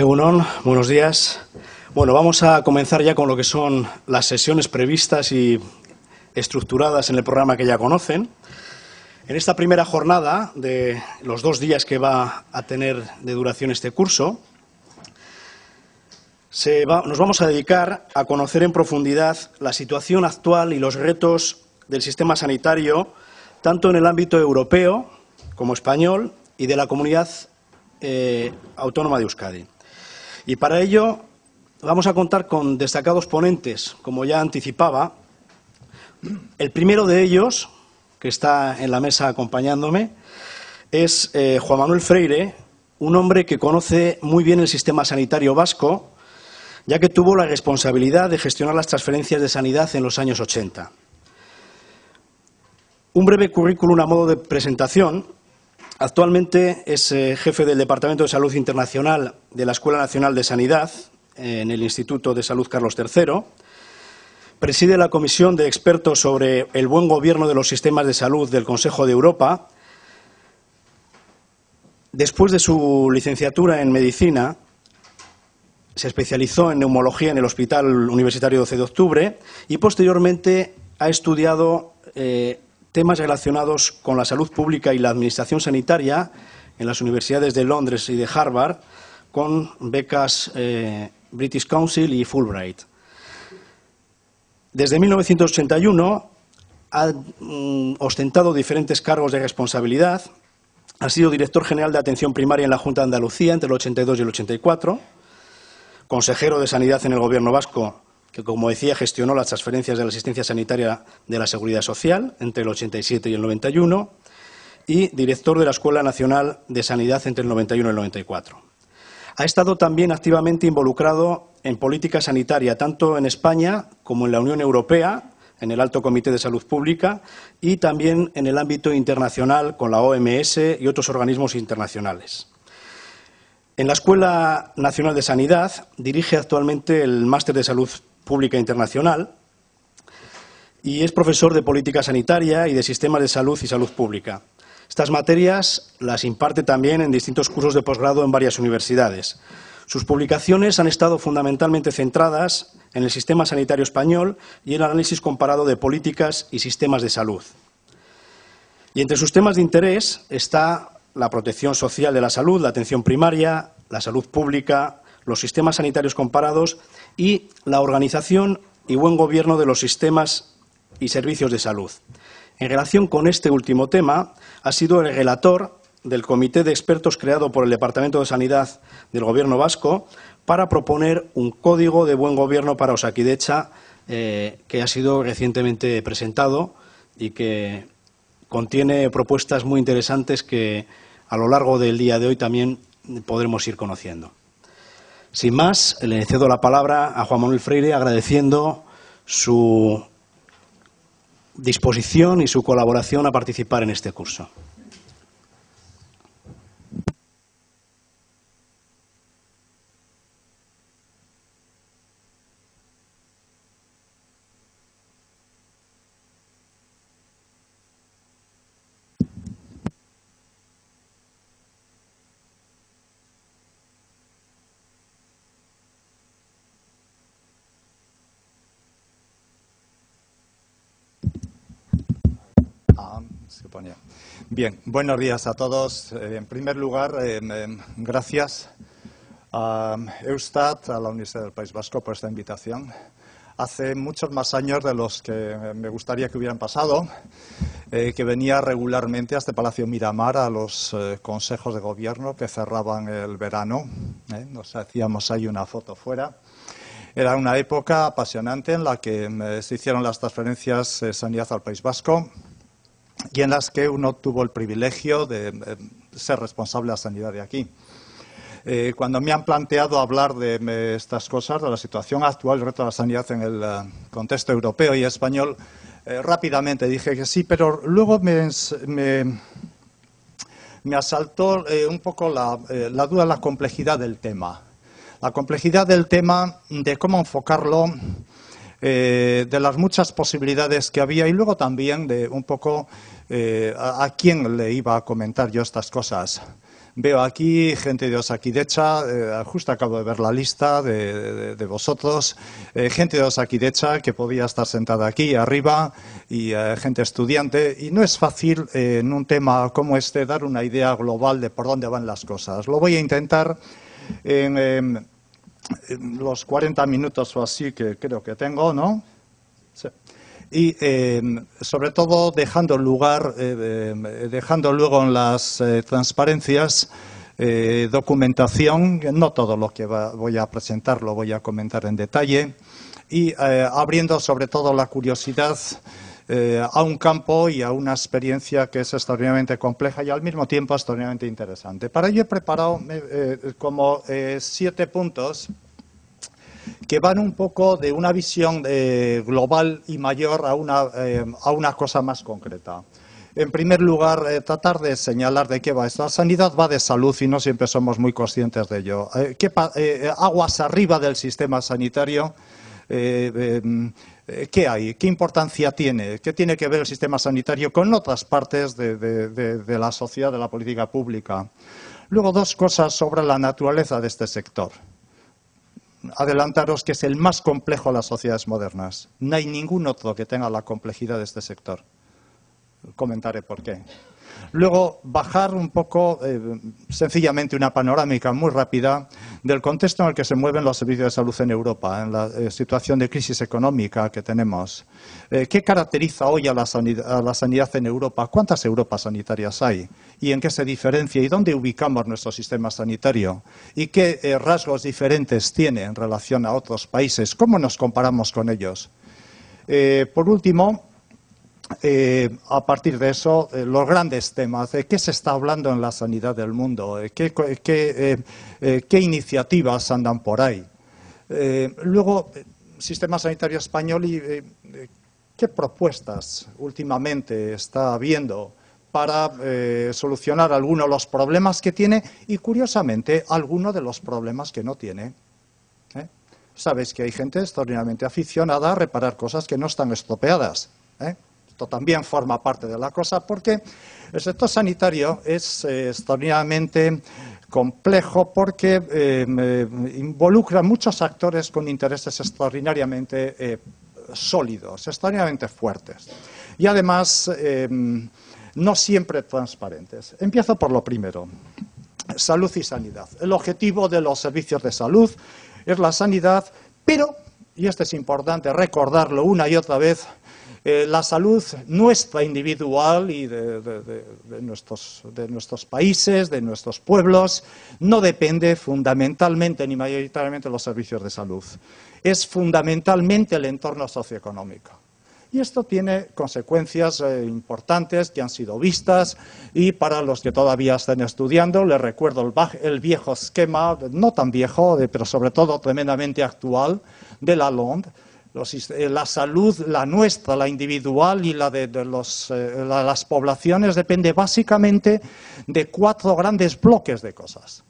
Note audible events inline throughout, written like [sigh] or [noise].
Egunon, buenos días. Bueno, vamos a comenzar ya con lo que son las sesiones previstas y estructuradas en el programa que ya conocen. En esta primera jornada de los dos días que va a tener de duración este curso, nos vamos a dedicar a conocer en profundidad la situación actual y los retos del sistema sanitario, tanto en el ámbito europeo como español y de la comunidad eh, autónoma de Euskadi. Y para ello vamos a contar con destacados ponentes, como ya anticipaba. El primero de ellos, que está en la mesa acompañándome, es eh, Juan Manuel Freire, un hombre que conoce muy bien el sistema sanitario vasco, ya que tuvo la responsabilidad de gestionar las transferencias de sanidad en los años 80. Un breve currículum a modo de presentación. Actualmente es eh, jefe del Departamento de Salud Internacional de la Escuela Nacional de Sanidad en el Instituto de Salud Carlos III. Preside la Comisión de Expertos sobre el Buen Gobierno de los Sistemas de Salud del Consejo de Europa. Después de su licenciatura en Medicina, se especializó en neumología en el Hospital Universitario 12 de Octubre y posteriormente ha estudiado eh, temas relacionados con la salud pública y la administración sanitaria en las universidades de Londres y de Harvard con becas eh, British Council y Fulbright. Desde 1981 ha mm, ostentado diferentes cargos de responsabilidad. Ha sido director general de atención primaria en la Junta de Andalucía entre el 82 y el 84, consejero de Sanidad en el Gobierno vasco, que, como decía, gestionó las transferencias de la asistencia sanitaria de la Seguridad Social entre el 87 y el 91, y director de la Escuela Nacional de Sanidad entre el 91 y el 94. Ha estado también activamente involucrado en política sanitaria, tanto en España como en la Unión Europea, en el Alto Comité de Salud Pública y también en el ámbito internacional con la OMS y otros organismos internacionales. En la Escuela Nacional de Sanidad dirige actualmente el Máster de Salud Pública Internacional y es profesor de política sanitaria y de sistemas de salud y salud pública. Estas materias las imparte también en distintos cursos de posgrado en varias universidades. Sus publicaciones han estado fundamentalmente centradas en el sistema sanitario español y el análisis comparado de políticas y sistemas de salud. Y entre sus temas de interés está la protección social de la salud, la atención primaria, la salud pública, los sistemas sanitarios comparados y la organización y buen gobierno de los sistemas y servicios de salud. En relación con este último tema, ha sido el relator del comité de expertos creado por el Departamento de Sanidad del Gobierno vasco para proponer un código de buen gobierno para Osakidecha eh, que ha sido recientemente presentado y que contiene propuestas muy interesantes que a lo largo del día de hoy también podremos ir conociendo. Sin más, le cedo la palabra a Juan Manuel Freire agradeciendo su disposición y su colaboración a participar en este curso. Bien, buenos días a todos. Eh, en primer lugar, eh, gracias a Eustat, a la Universidad del País Vasco, por esta invitación. Hace muchos más años de los que me gustaría que hubieran pasado, eh, que venía regularmente a este Palacio Miramar a los consejos de gobierno que cerraban el verano. Nos hacíamos ahí una foto fuera. Era una época apasionante en la que se hicieron las transferencias de sanidad al País Vasco y en las que uno tuvo el privilegio de eh, ser responsable de la sanidad de aquí. Eh, cuando me han planteado hablar de eh, estas cosas, de la situación actual, el reto de la sanidad en el contexto europeo y español, rápidamente dije que sí, pero luego me, me, asaltó un poco la, la duda, la complejidad del tema. La complejidad del tema, de cómo enfocarlo, de las muchas posibilidades que había y luego también de un poco eh, a, quién le iba a comentar yo estas cosas. Veo aquí gente de Osakidecha, eh, justo acabo de ver la lista de, vosotros, eh, gente de Osakidecha que podía estar sentada aquí arriba y eh, gente estudiante. Y no es fácil en un tema como este dar una idea global de por dónde van las cosas. Lo voy a intentar en, los 40 minutos o así que creo que tengo, ¿no? y eh, sobre todo dejando lugar, eh, eh, dejando luego en las transparencias documentación, no todo lo que voy a presentar lo voy a comentar en detalle, y abriendo sobre todo la curiosidad a un campo y a una experiencia que es extraordinariamente compleja y al mismo tiempo extraordinariamente interesante. Para ello he preparado como siete puntos que van un poco de una visión eh, global y mayor eh, a una, cosa más concreta. En primer lugar, eh, tratar de señalar de qué va esto. La sanidad va de salud y no siempre somos muy conscientes de ello. aguas arriba del sistema sanitario, ¿qué hay? ¿Qué importancia tiene? ¿Qué tiene que ver el sistema sanitario con otras partes de la sociedad, de la política pública? Luego, dos cosas sobre la naturaleza de este sector adelantaros que es el más complejo de las sociedades modernas. No hay ningún otro que tenga la complejidad de este sector. Comentaré por qué. Luego, bajar un poco, eh, sencillamente, una panorámica muy rápida del contexto en el que se mueven los servicios de salud en Europa, en la eh, situación de crisis económica que tenemos. Eh, ¿Qué caracteriza hoy a la, sanidad, en Europa? ¿Cuántas Europas sanitarias hay? ¿Y en qué se diferencia? ¿Y dónde ubicamos nuestro sistema sanitario? ¿Y qué rasgos diferentes tiene en relación a otros países? ¿Cómo nos comparamos con ellos? por último, eh, a partir de eso, eh, los grandes temas, de qué se está hablando en la sanidad del mundo, eh, qué, iniciativas andan por ahí. luego, sistema sanitario español y qué propuestas últimamente está habiendo para solucionar algunos de los problemas que tiene y, curiosamente, algunos de los problemas que no tiene. Sabéis que hay gente extraordinariamente aficionada a reparar cosas que no están estropeadas también forma parte de la cosa porque el sector sanitario es eh, extraordinariamente complejo porque eh, involucra muchos actores con intereses extraordinariamente eh, sólidos, extraordinariamente fuertes y además no siempre transparentes. Empiezo por lo primero, salud y sanidad. El objetivo de los servicios de salud es la sanidad, pero, y esto es importante recordarlo una y otra vez, eh, la salud nuestra individual y de, nuestros, países, de nuestros pueblos, no depende fundamentalmente ni mayoritariamente de los servicios de salud. Es fundamentalmente el entorno socioeconómico. Y esto tiene consecuencias eh, importantes que han sido vistas y para los que todavía están estudiando, les recuerdo el, viejo esquema, no tan viejo, pero sobre todo tremendamente actual, de la LOND, eh, la salud, la nuestra, la individual y la de, eh, las poblaciones depende básicamente de cuatro grandes bloques de cosas.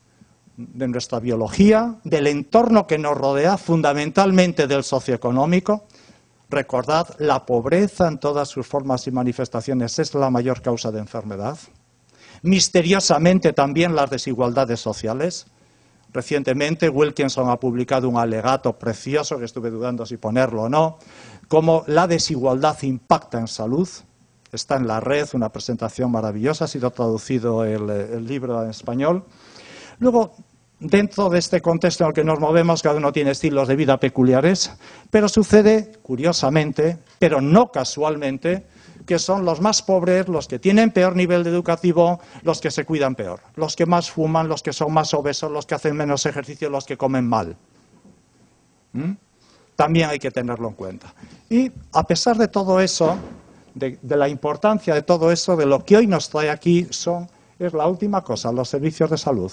De nuestra biología, del entorno que nos rodea, fundamentalmente del socioeconómico. Recordad, la pobreza en todas sus formas y manifestaciones es la mayor causa de enfermedad. Misteriosamente también las desigualdades sociales Recientemente Wilkinson ha publicado un alegato precioso, que estuve dudando si ponerlo o no, cómo la desigualdad impacta en salud. Está en la red, una presentación maravillosa, ha sido traducido el, el libro en español. Luego, dentro de este contexto en el que nos movemos, cada uno tiene estilos de vida peculiares, pero sucede, curiosamente, pero no casualmente, que son los más pobres, los que tienen peor nivel educativo, los que se cuidan peor, los que más fuman, los que son más obesos, los que hacen menos ejercicio, los que comen mal. ¿Mm? También hay que tenerlo en cuenta. Y a pesar de todo eso, de, la importancia de todo eso, de lo que hoy nos trae aquí, son, es la última cosa, los servicios de salud.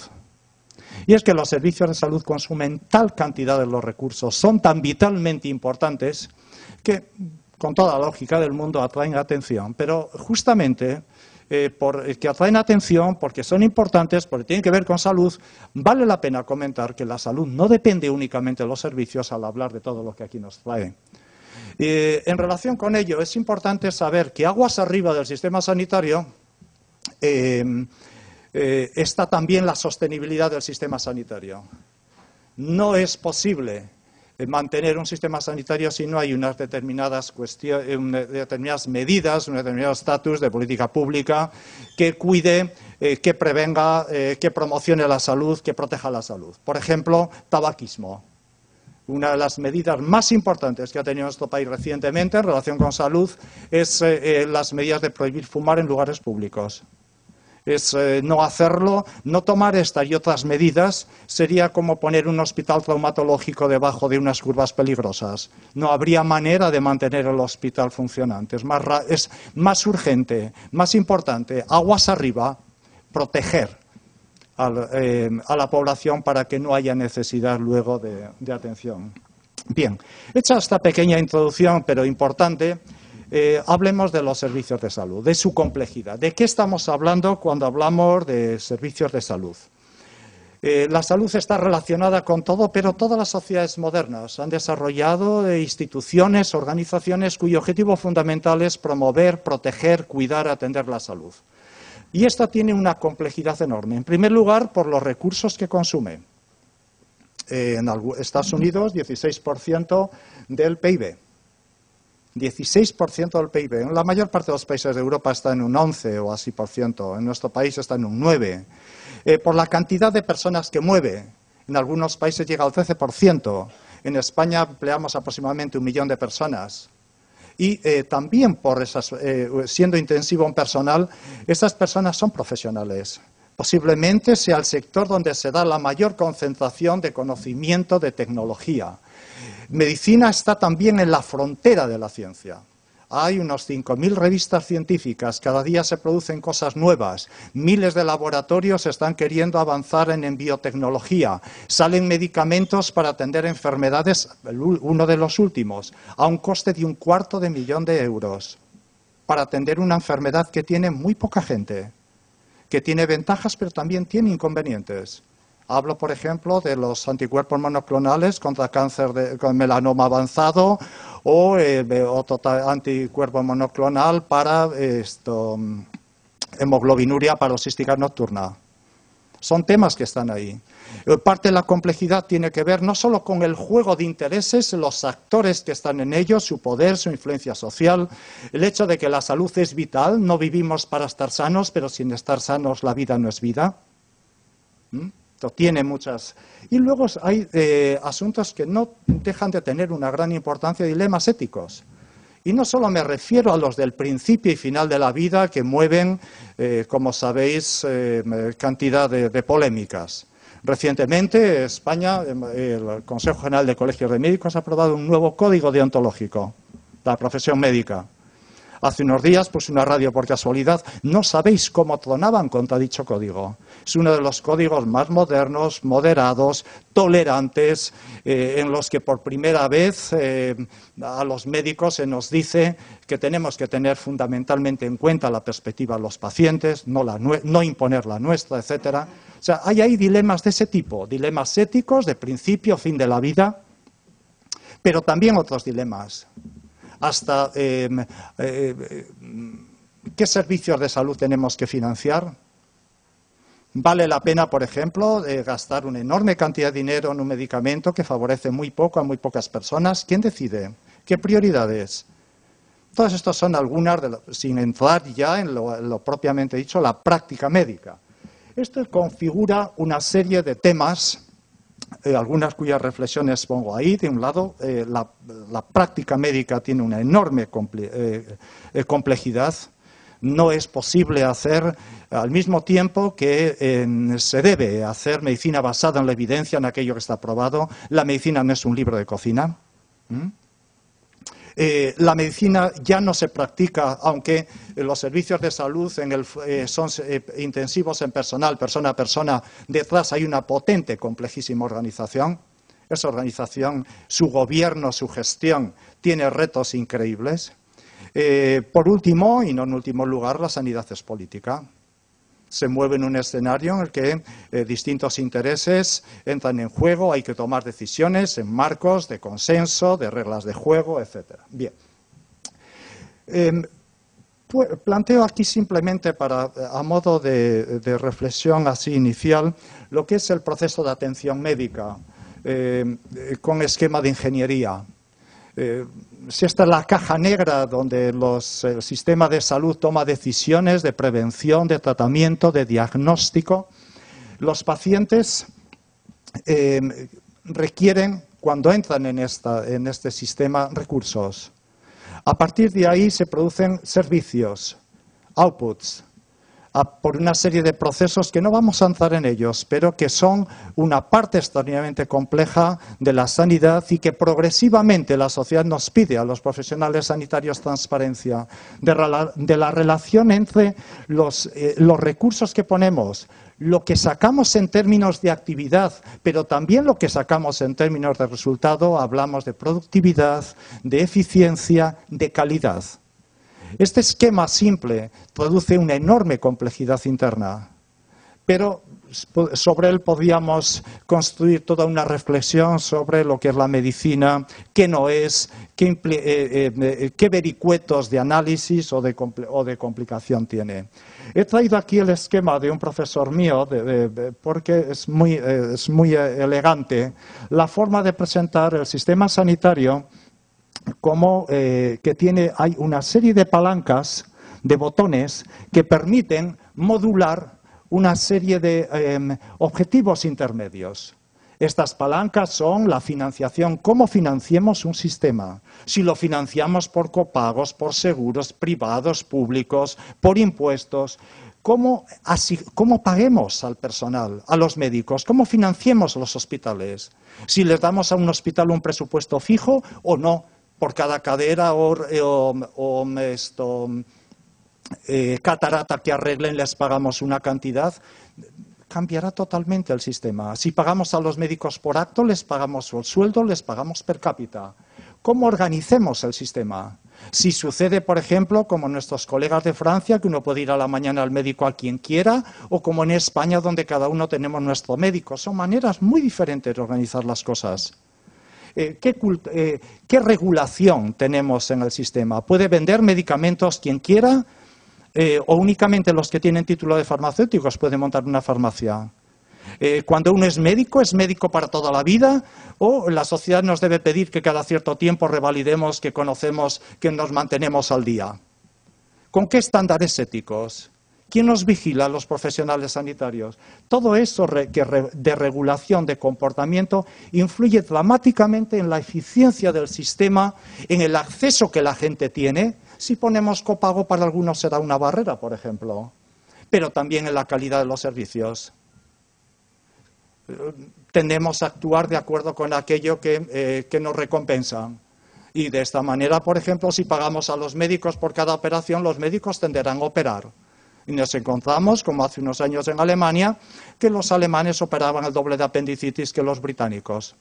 Y es que los servicios de salud consumen tal cantidad de los recursos, son tan vitalmente importantes, que con toda la lógica del mundo, atraen atención, pero justamente eh, por, que atraen atención porque son importantes, porque tienen que ver con salud, vale la pena comentar que la salud no depende únicamente de los servicios al hablar de todo lo que aquí nos trae. Eh, en relación con ello, es importante saber que aguas arriba del sistema sanitario, eh, eh, está también la sostenibilidad del sistema sanitario. No es posible eh, mantener un sistema sanitario si no hay unas determinadas, determinadas medidas, un determinado estatus de política pública que cuide, que prevenga, que promocione la salud, que proteja la salud. Por ejemplo, tabaquismo una de las medidas más importantes que ha tenido nuestro país recientemente en relación con salud es eh, eh, las medidas de prohibir fumar en lugares públicos. Es eh, no hacerlo, no tomar estas y otras medidas sería como poner un hospital traumatológico debajo de unas curvas peligrosas. No habría manera de mantener el hospital funcionante. Es más, urgente, más importante, aguas arriba, proteger eh, a la población para que no haya necesidad luego de, atención. Bien, hecha esta pequeña introducción, pero importante, eh, hablemos de los servicios de salud, de su complejidad. ¿De qué estamos hablando cuando hablamos de servicios de salud? Eh, la salud está relacionada con todo, pero todas las sociedades modernas han desarrollado instituciones, organizaciones cuyo objetivo fundamental es promover, proteger, cuidar, atender la salud. Y esto tiene una complejidad enorme. En primer lugar, por los recursos que consume. en Estados Unidos, 16% del PIB. 16% del PIB. En la mayor parte de los países de Europa está en un 11 o así por ciento. En nuestro país está en un 9. Eh, por la cantidad de personas que mueve. En algunos países llega al 13%. En España empleamos aproximadamente un millón de personas y eh, también por esas, eh, siendo intensivo un personal, esas personas son profesionales. Posiblemente sea el sector donde se da la mayor concentración de conocimiento de tecnología. Medicina está también en la frontera de la ciencia. Hay unos 5.000 revistas científicas, cada día se producen cosas nuevas, miles de laboratorios están queriendo avanzar en biotecnología, salen medicamentos para atender enfermedades, uno de los últimos, a un coste de un cuarto de millón de euros, para atender una enfermedad que tiene muy poca gente, que tiene ventajas pero también tiene inconvenientes. Hablo, por ejemplo, de los anticuerpos monoclonales contra cáncer de melanoma avanzado o eh, otro anticuerpo monoclonal para esto, hemoglobinuria paroxística nocturna. Son temas que están ahí. Eh, parte de la complejidad tiene que ver no solo con el juego de intereses, los actores que están en ello, su poder, su influencia social, el hecho de que la salud es vital, no vivimos para estar sanos, pero sin estar sanos la vida no es vida. ¿Mm? Tiene muchas. Y luego hay eh, asuntos que no dejan de tener una gran importancia, dilemas éticos. Y no solo me refiero a los del principio y final de la vida que mueven, eh, como sabéis, eh, cantidad de, de, polémicas. Recientemente, España, el Consejo General de Colegios de Médicos ha aprobado un nuevo código deontológico, la profesión médica. Hace unos días puse una radio por casualidad. No sabéis cómo tronaban contra dicho código. Es uno de los códigos más modernos, moderados, tolerantes, eh, en los que por primera vez eh, a los médicos se nos dice que tenemos que tener fundamentalmente en cuenta la perspectiva de los pacientes, no, no imponer la nuestra, etcétera. O sea, hay ahí dilemas de ese tipo, dilemas éticos de principio, fin de la vida, pero también otros dilemas hasta em, eh, qué servicios de salud tenemos que financiar. Vale la pena, por ejemplo, gastar una enorme cantidad de dinero en un medicamento que favorece muy poco a muy pocas personas. ¿Quién decide? ¿Qué prioridades? Todas estas son algunas, sin entrar ya en lo propiamente dicho, la práctica médica. Esto configura una serie de temas eh, algunas cuyas reflexiones pongo ahí. De un lado, eh, la, práctica médica tiene una enorme eh, complejidad. No es posible hacer al mismo tiempo que se debe hacer medicina basada en la evidencia, en aquello que está probado. La medicina no es un libro de cocina. Eh, la medicina ya no se practica, aunque los servicios de salud eh, son eh, intensivos en personal, persona a persona. Detrás hay una potente, complejísima organización. Esa organización, su gobierno, su gestión, tiene retos increíbles. por último, y no en último lugar, la sanidad es política se mueve en un escenario en el que eh, distintos intereses entran en juego, hay que tomar decisiones en marcos de consenso, de reglas de juego, etc. Bien. Em, planteo aquí simplemente a modo de, reflexión así inicial lo que es el proceso de atención médica eh, con esquema de ingeniería. Eh, si esta es la caja negra donde el sistema de salud toma decisiones de prevención, de tratamiento, de diagnóstico, los pacientes eh, requieren, cuando entran en, en este sistema, recursos. A partir de ahí se producen servicios, outputs, por una serie de procesos que no vamos a entrar en ellos, pero que son una parte extraordinariamente compleja de la sanidad y que progresivamente la sociedad nos pide a los profesionales sanitarios transparencia de, la relación entre los, eh, los recursos que ponemos, lo que sacamos en términos de actividad, pero también lo que sacamos en términos de resultado, hablamos de productividad, de eficiencia, de calidad. Este esquema simple produce una enorme complejidad interna, pero sobre él podríamos construir toda una reflexión sobre lo que es la medicina, qué no es, qué, eh, eh, eh, vericuetos de análisis o de, complicación tiene. He traído aquí el esquema de un profesor mío porque es muy, es muy elegante la forma de presentar el sistema sanitario como eh, que tiene, hay una serie de palancas, de botones, que permiten modular una serie de em, objetivos intermedios. Estas palancas son la financiación, cómo financiemos un sistema. Si lo financiamos por copagos, por seguros privados, públicos, por impuestos, cómo, cómo paguemos al personal, a los médicos, cómo financiemos los hospitales. Si les damos a un hospital un presupuesto fijo o no por cada cadera o, eh, catarata que arreglen les pagamos una cantidad, cambiará totalmente el sistema. Si pagamos a los médicos por acto, les pagamos el sueldo, les pagamos per cápita. ¿Cómo organicemos el sistema? Si sucede, por ejemplo, como nuestros colegas de Francia, que uno puede ir a la mañana al médico a quien quiera, o como en España, donde cada uno tenemos nuestro médico. Son maneras muy diferentes de organizar las cosas. Eh, eh, ¿qué, regulación tenemos en el sistema? ¿Puede vender medicamentos quien quiera eh, o únicamente los que tienen título de farmacéuticos pueden montar una farmacia? cuando uno es médico, ¿es médico para toda la vida? ¿O la sociedad nos debe pedir que cada cierto tiempo revalidemos, que conocemos, que nos mantenemos al día? ¿Con qué estándares éticos? ¿Quién nos vigila? Los profesionales sanitarios. Todo eso de regulación de comportamiento influye dramáticamente en la eficiencia del sistema, en el acceso que la gente tiene. Si ponemos copago para algunos será una barrera, por ejemplo, pero también en la calidad de los servicios. Tendemos a actuar de acuerdo con aquello que, eh, que nos recompensan. Y de esta manera, por ejemplo, si pagamos a los médicos por cada operación, los médicos tenderán a operar. Y nos encontramos, como hace unos años en Alemania, que los alemanes operaban el doble de apendicitis que los británicos.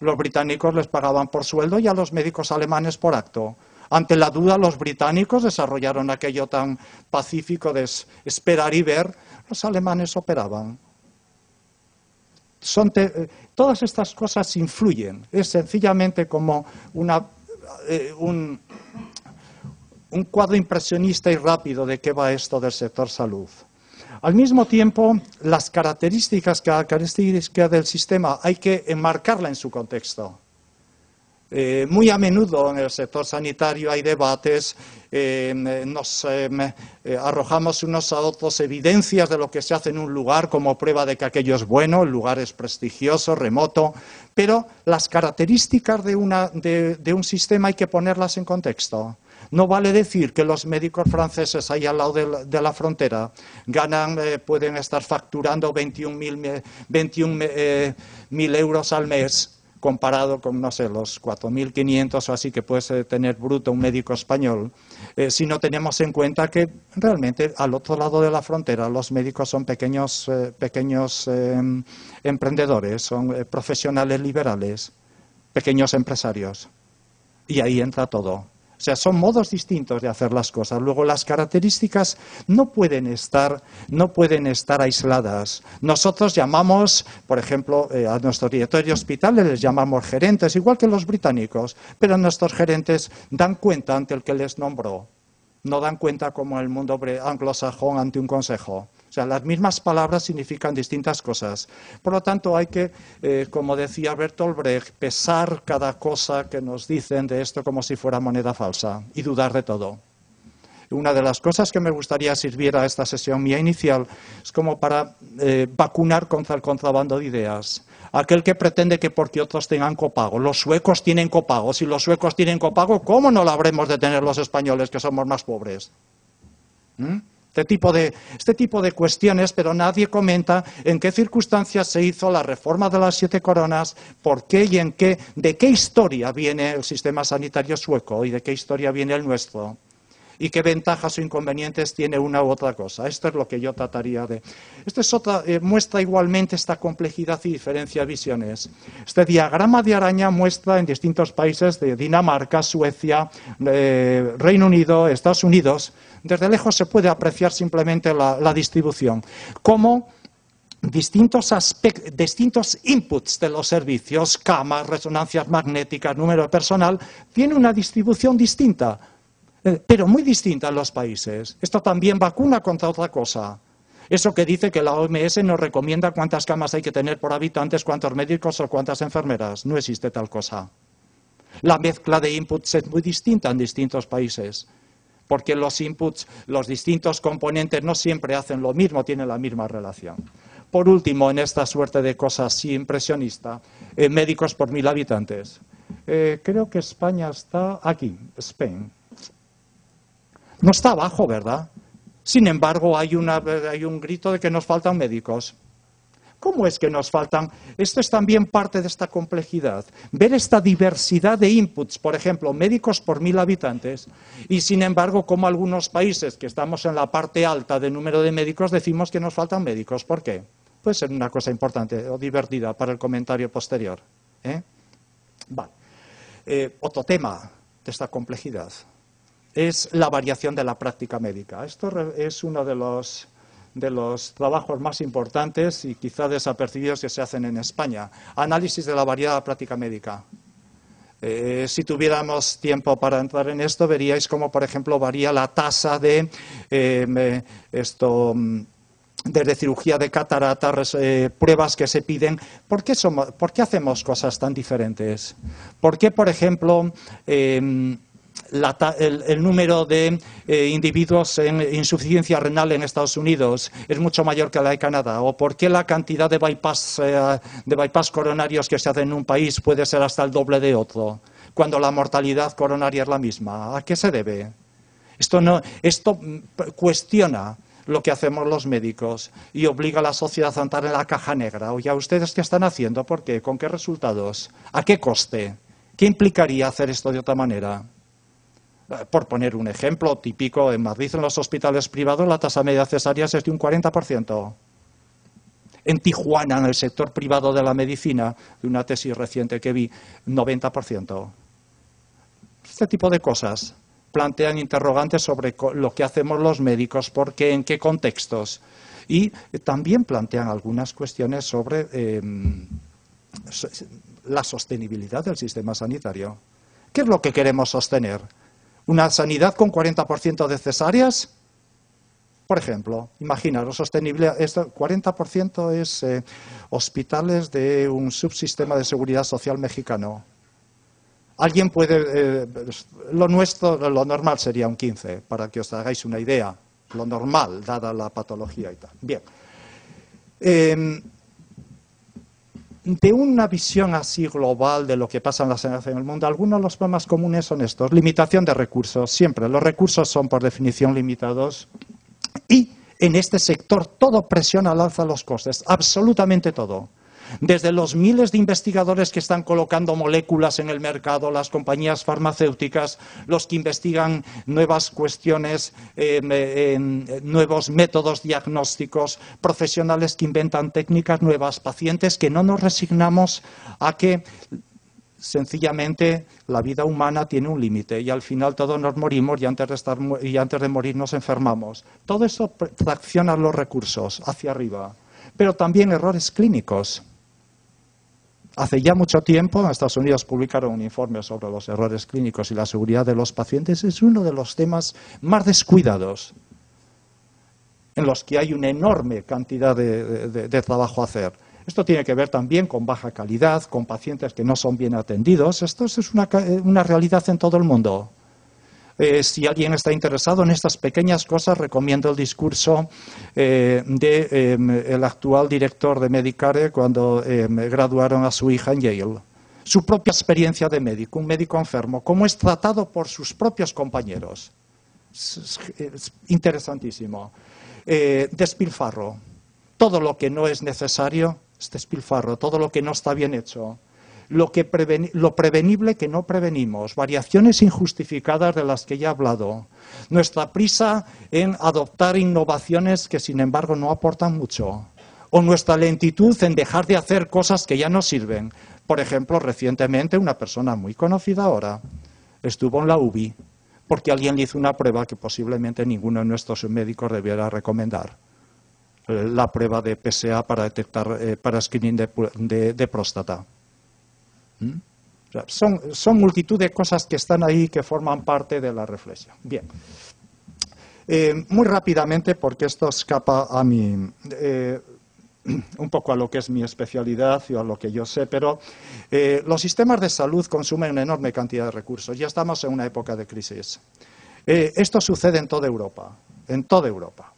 Los británicos les pagaban por sueldo y a los médicos alemanes por acto. Ante la duda, los británicos desarrollaron aquello tan pacífico de esperar y ver. Los alemanes operaban. Eh, todas estas cosas influyen. Es sencillamente como una, eh, un, un cuadro impresionista y rápido de qué va esto del sector salud. Al mismo tiempo, las características, características del sistema hay que enmarcarla en su contexto. Eh, muy a menudo en el sector sanitario hay debates, eh, nos eh, arrojamos unos a otros evidencias de lo que se hace en un lugar como prueba de que aquello es bueno, el lugar es prestigioso, remoto, pero las características de, de un sistema hay que ponerlas en contexto. No vale decir que los médicos franceses ahí al lado de la, frontera ganan, eh, pueden estar facturando 21.000 21, eh, euros al mes comparado con, no sé, los 4.500 o así que puede tener bruto un médico español, eh, si no tenemos en cuenta que realmente al otro lado de la frontera los médicos son pequeños, pequeños emprendedores, son profesionales liberales, pequeños empresarios. Y ahí entra todo. O sea, son modos distintos de hacer las cosas. Luego, las características no pueden estar, no pueden estar aisladas. Nosotros llamamos, por ejemplo, eh, a nuestros directores de hospitales les llamamos gerentes, igual que los británicos, pero nuestros gerentes dan cuenta ante el que les nombró. no dan cuenta como el mundo anglosajón ante un consejo. Las mismas palabras significan distintas cosas. Por lo tanto, hay que, eh, como decía Bertolt Brecht, pesar cada cosa que nos dicen de esto como si fuera moneda falsa y dudar de todo. Una de las cosas que me gustaría sirviera a esta sesión mía inicial es como para eh, vacunar contra el contrabando de ideas. Aquel que pretende que porque otros tengan copago, los suecos tienen copago, si los suecos tienen copago, ¿cómo no lo habremos de tener los españoles que somos más pobres? ¿Mm? Este tipo, de, este tipo de cuestiones, pero nadie comenta en qué circunstancias se hizo la reforma de las siete coronas, por qué y en qué, de qué historia viene el sistema sanitario sueco y de qué historia viene el nuestro y qué ventajas o inconvenientes tiene una u otra cosa. Esto es lo que yo trataría de. Esto eh, muestra igualmente esta complejidad y diferencia de visiones. Este diagrama de araña muestra en distintos países de Dinamarca, Suecia, eh, Reino Unido, Estados Unidos. Desde lejos se puede apreciar simplemente la, distribución. Cómo distintos, distintos inputs de los servicios, camas, resonancias magnéticas, número de personal, tiene una distribución distinta eh, pero muy distinta en los países. Esto también vacuna contra otra cosa. Eso que dice que la OMS nos recomienda cuántas camas hay que tener por habitantes, cuántos médicos o cuántas enfermeras. No existe tal cosa. La mezcla de inputs es muy distinta en distintos países, porque los inputs, los distintos componentes no siempre hacen lo mismo, tienen la misma relación. Por último, en esta suerte de cosas así impresionista, eh, médicos por mil habitantes. Eh, creo que España está aquí, Spain. No está abajo, ¿verdad? Sin embargo, hay, un grito de que nos faltan médicos. ¿Cómo es que nos faltan? Esto es también parte de esta complejidad. Ver esta diversidad de inputs, por ejemplo, médicos por mil habitantes, y sin embargo, como algunos países que estamos en la parte alta de número de médicos decimos que nos faltan médicos. ¿Por qué? Puede ser una cosa importante o divertida para el comentario posterior. ¿eh? Vale. Eh, otro tema de esta complejidad es la variación de la práctica médica. Esto es uno de los, de los trabajos más importantes y quizá desapercibidos que se hacen en España. Análisis de la variada práctica médica. Eh, si tuviéramos tiempo para entrar en esto, veríais cómo, por ejemplo, varía la tasa de eh, esto mm, desde cirugía de catarata, eh, pruebas que se piden. ¿Por qué, somos, ¿Por qué, hacemos cosas tan diferentes? ¿Por qué, por ejemplo, el, número de eh, individuos en insuficiencia renal en Estados Unidos es mucho mayor que la de Canadá? ¿O por qué la cantidad de bypass, eh, de bypass coronarios que se hacen en un país puede ser hasta el doble de otro, cuando la mortalidad coronaria es la misma? ¿A qué se debe? Esto, mm, cuestiona lo que hacemos los médicos y obliga a la sociedad a andar en la caja negra. Oye, ¿ustedes qué están haciendo? ¿Por qué? ¿Con qué resultados? ¿A qué coste? ¿Qué implicaría hacer esto de otra manera? Eh, por poner un ejemplo típico, en Madrid, en los hospitales privados, la tasa media cesáreas es de un 40%. En Tijuana, en el sector privado de la medicina, de una tesis reciente que vi, 90%. Este tipo de cosas plantean interrogantes sobre lo que hacemos los médicos, por qué, en qué contextos. Y también plantean algunas cuestiones sobre em, la sostenibilidad del sistema sanitario. ¿Qué es lo que queremos sostener? Una sanidad con 40% de cesáreas, por ejemplo, imaginaros, sostenible, esto, 40% es eh, hospitales de un subsistema de seguridad social mexicano. Alguien puede, eh, lo nuestro, lo normal sería un 15, para que os hagáis una idea, lo normal, dada la patología y tal. Bien. Em, de una visión así global de lo que pasa en la sanidad en el mundo, algunos de los problemas comunes son estos. Limitación de recursos. Siempre los recursos son por definición limitados. Y en este sector todo presiona al alza los costes, absolutamente todo desde los miles de investigadores que están colocando moléculas en el mercado, las compañías farmacéuticas, los que investigan nuevas cuestiones, nuevos métodos diagnósticos, profesionales que inventan técnicas nuevas, pacientes que no nos resignamos a que sencillamente la vida humana tiene un límite y al final todos nos morimos y antes de, y antes de morir nos enfermamos. Todo eso tracciona los recursos hacia arriba, pero también errores clínicos Hace ya mucho tiempo, en Estados Unidos publicaron un informe sobre los errores clínicos y la seguridad de los pacientes. Es uno de los temas más descuidados, en los que hay una enorme cantidad de, trabajo a hacer. Esto tiene que ver también con baja calidad, con pacientes que no son bien atendidos. Esto es una realidad en todo el mundo. Eh, si alguien está interesado en estas pequeñas cosas, recomiendo el discurso eh, del em, actual director de Medicare cuando em, graduaron a su hija en Yale. Su propia experiencia de médico, un médico enfermo, cómo es tratado por sus propios compañeros. Es, interesantísimo. Eh, despilfarro. Todo lo que no es necesario es despilfarro. Todo lo que no está bien hecho lo, prevenible que no prevenimos, variaciones injustificadas de las que ya he hablado, nuestra prisa en adoptar innovaciones que sin embargo no aportan mucho, o nuestra lentitud en dejar de hacer cosas que ya no sirven. Por ejemplo, recientemente una persona muy conocida ahora estuvo en la UBI porque alguien le hizo una prueba que posiblemente ninguno de nuestros médicos debiera recomendar eh, la prueba de PSA para detectar eh, para screening de próstata. ¿Mm? son, multitud de cosas que están ahí que forman parte de la reflexión. Bien. Eh, muy rápidamente, porque esto escapa a mi, eh, [clears throat] un poco a lo que es mi especialidad y a lo que yo sé, pero eh, los sistemas de salud consumen una enorme cantidad de recursos. Ya estamos en una época de crisis. esto sucede en toda Europa, en toda Europa.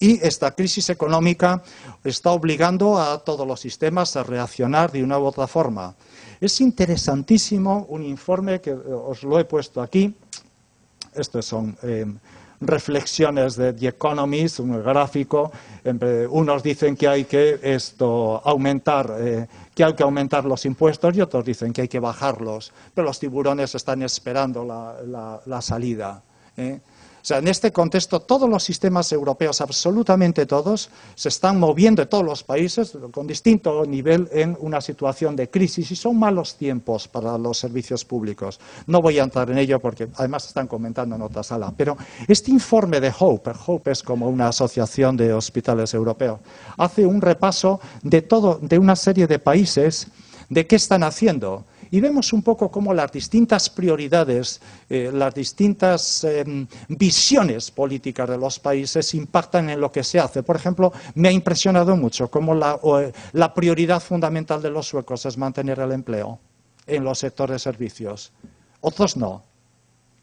Y esta crisis económica está obligando a todos los sistemas a reaccionar de una u otra forma. Es interesantísimo un informe que os lo he puesto aquí. Estos son eh, reflexiones de The Economist, un gráfico. Unos dicen que hay que esto aumentar, eh, que hay que aumentar los impuestos y otros dicen que hay que bajarlos. Pero los tiburones están esperando la, salida. ¿eh? Sea, en este contexto, todos los sistemas europeos, absolutamente todos, se están moviendo en todos los países con distinto nivel en una situación de crisis y son malos tiempos para los servicios públicos. No voy a entrar en ello porque además están comentando en otra sala. Pero este informe de Hope, Hope es como una asociación de hospitales europeos, hace un repaso de todo, de una serie de países de qué están haciendo y vemos un poco cómo las distintas prioridades, eh, las distintas em, visiones políticas de los países impactan en lo que se hace. Por ejemplo, me ha impresionado mucho cómo la, la prioridad fundamental de los suecos es mantener el empleo en los sectores de servicios. Otros no,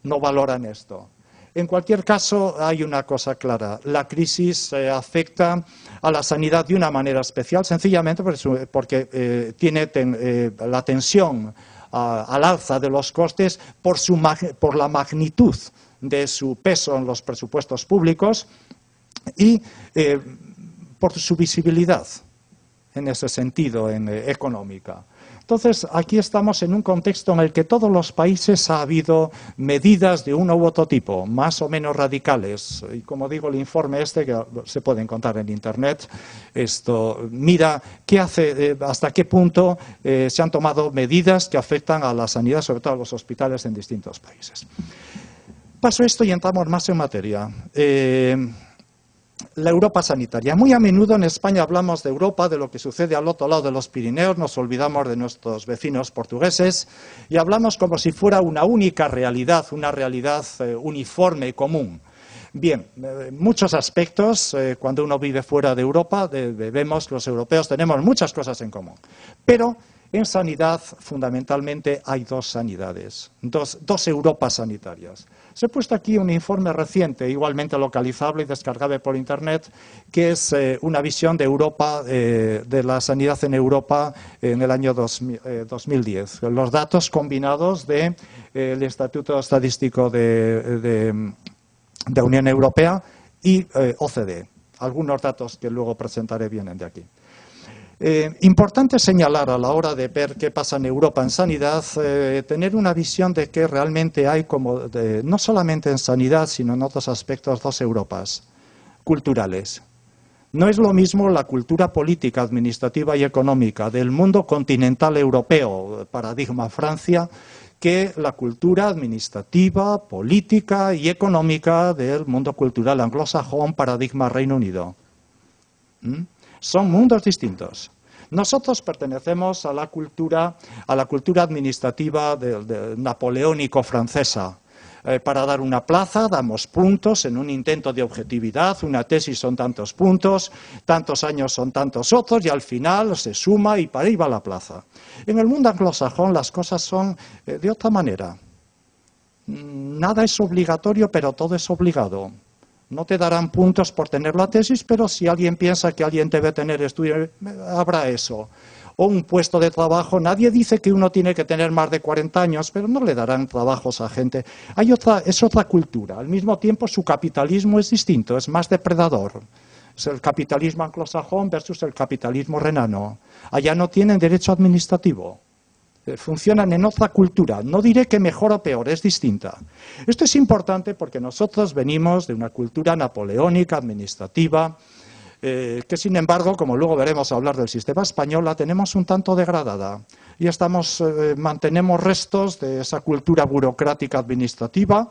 no valoran esto. En cualquier caso, hay una cosa clara. La crisis eh, afecta a la sanidad de una manera especial, sencillamente porque eh, tiene eh, la tensión al alza de los costes por, la magnitud de su peso en los presupuestos públicos y por su visibilidad en ese sentido en, económica. Entonces, aquí estamos en un contexto en el que todos los países ha habido medidas de uno u otro tipo, más o menos radicales. Y como digo, el informe este, que se puede encontrar en Internet, esto mira qué hace, eh, hasta qué punto eh, se han tomado medidas que afectan a la sanidad, sobre todo a los hospitales en distintos países. Paso esto y entramos más en materia. Eh, la Europa sanitaria. Muy a menudo en España hablamos de Europa, de lo que sucede al otro lado de los Pirineos, nos olvidamos de nuestros vecinos portugueses y hablamos como si fuera una única realidad, una realidad eh, uniforme y común. Bien, eh, muchos aspectos, eh, cuando uno vive fuera de Europa, vemos los europeos tenemos muchas cosas en común. Pero en sanidad, fundamentalmente, hay dos sanidades, dos, dos Europas sanitarias. Se he puesto aquí un informe reciente, igualmente localizable y descargable por Internet, que es eh, una visión de Europa, eh, de la sanidad en Europa en el año 2010. Eh, Los datos combinados del Instituto Estadístico de, de, Unión Europea y OCDE. Algunos datos que luego presentaré vienen de aquí. Eh, importante señalar a la hora de ver qué pasa en Europa en sanidad, eh, tener una visión de que realmente hay como, no solamente en sanidad, sino en otros aspectos, dos Europas culturales. No es lo mismo la cultura política, administrativa y económica del mundo continental europeo, paradigma Francia, que la cultura administrativa, política y económica del mundo cultural anglosajón, paradigma Reino Unido. ¿Mm? Son mundos distintos. Nosotros pertenecemos a la cultura, a la cultura administrativa napoleónico-francesa. Eh, para dar una plaza damos puntos en un intento de objetividad, una tesis son tantos puntos, tantos años son tantos otros y al final se suma y para ahí va la plaza. En el mundo anglosajón las cosas son eh, de otra manera. Mm, nada es obligatorio, pero todo es obligado. No te darán puntos por tener la tesis, pero si alguien piensa que alguien debe tener estudio, habrá eso o un puesto de trabajo. Nadie dice que uno tiene que tener más de 40 años, pero no le darán trabajos a gente. Hay otra, es otra cultura. Al mismo tiempo, su capitalismo es distinto, es más depredador. Es el capitalismo anglosajón versus el capitalismo renano. Allá no tienen derecho administrativo. Eh, funcionan en otra cultura. No diré que mejor o peor, es distinta. Esto es importante porque nosotros venimos de una cultura napoleónica, administrativa, eh, que sin embargo, como luego veremos hablar del sistema español, la tenemos un tanto degradada y estamos, eh, mantenemos restos de esa cultura burocrática administrativa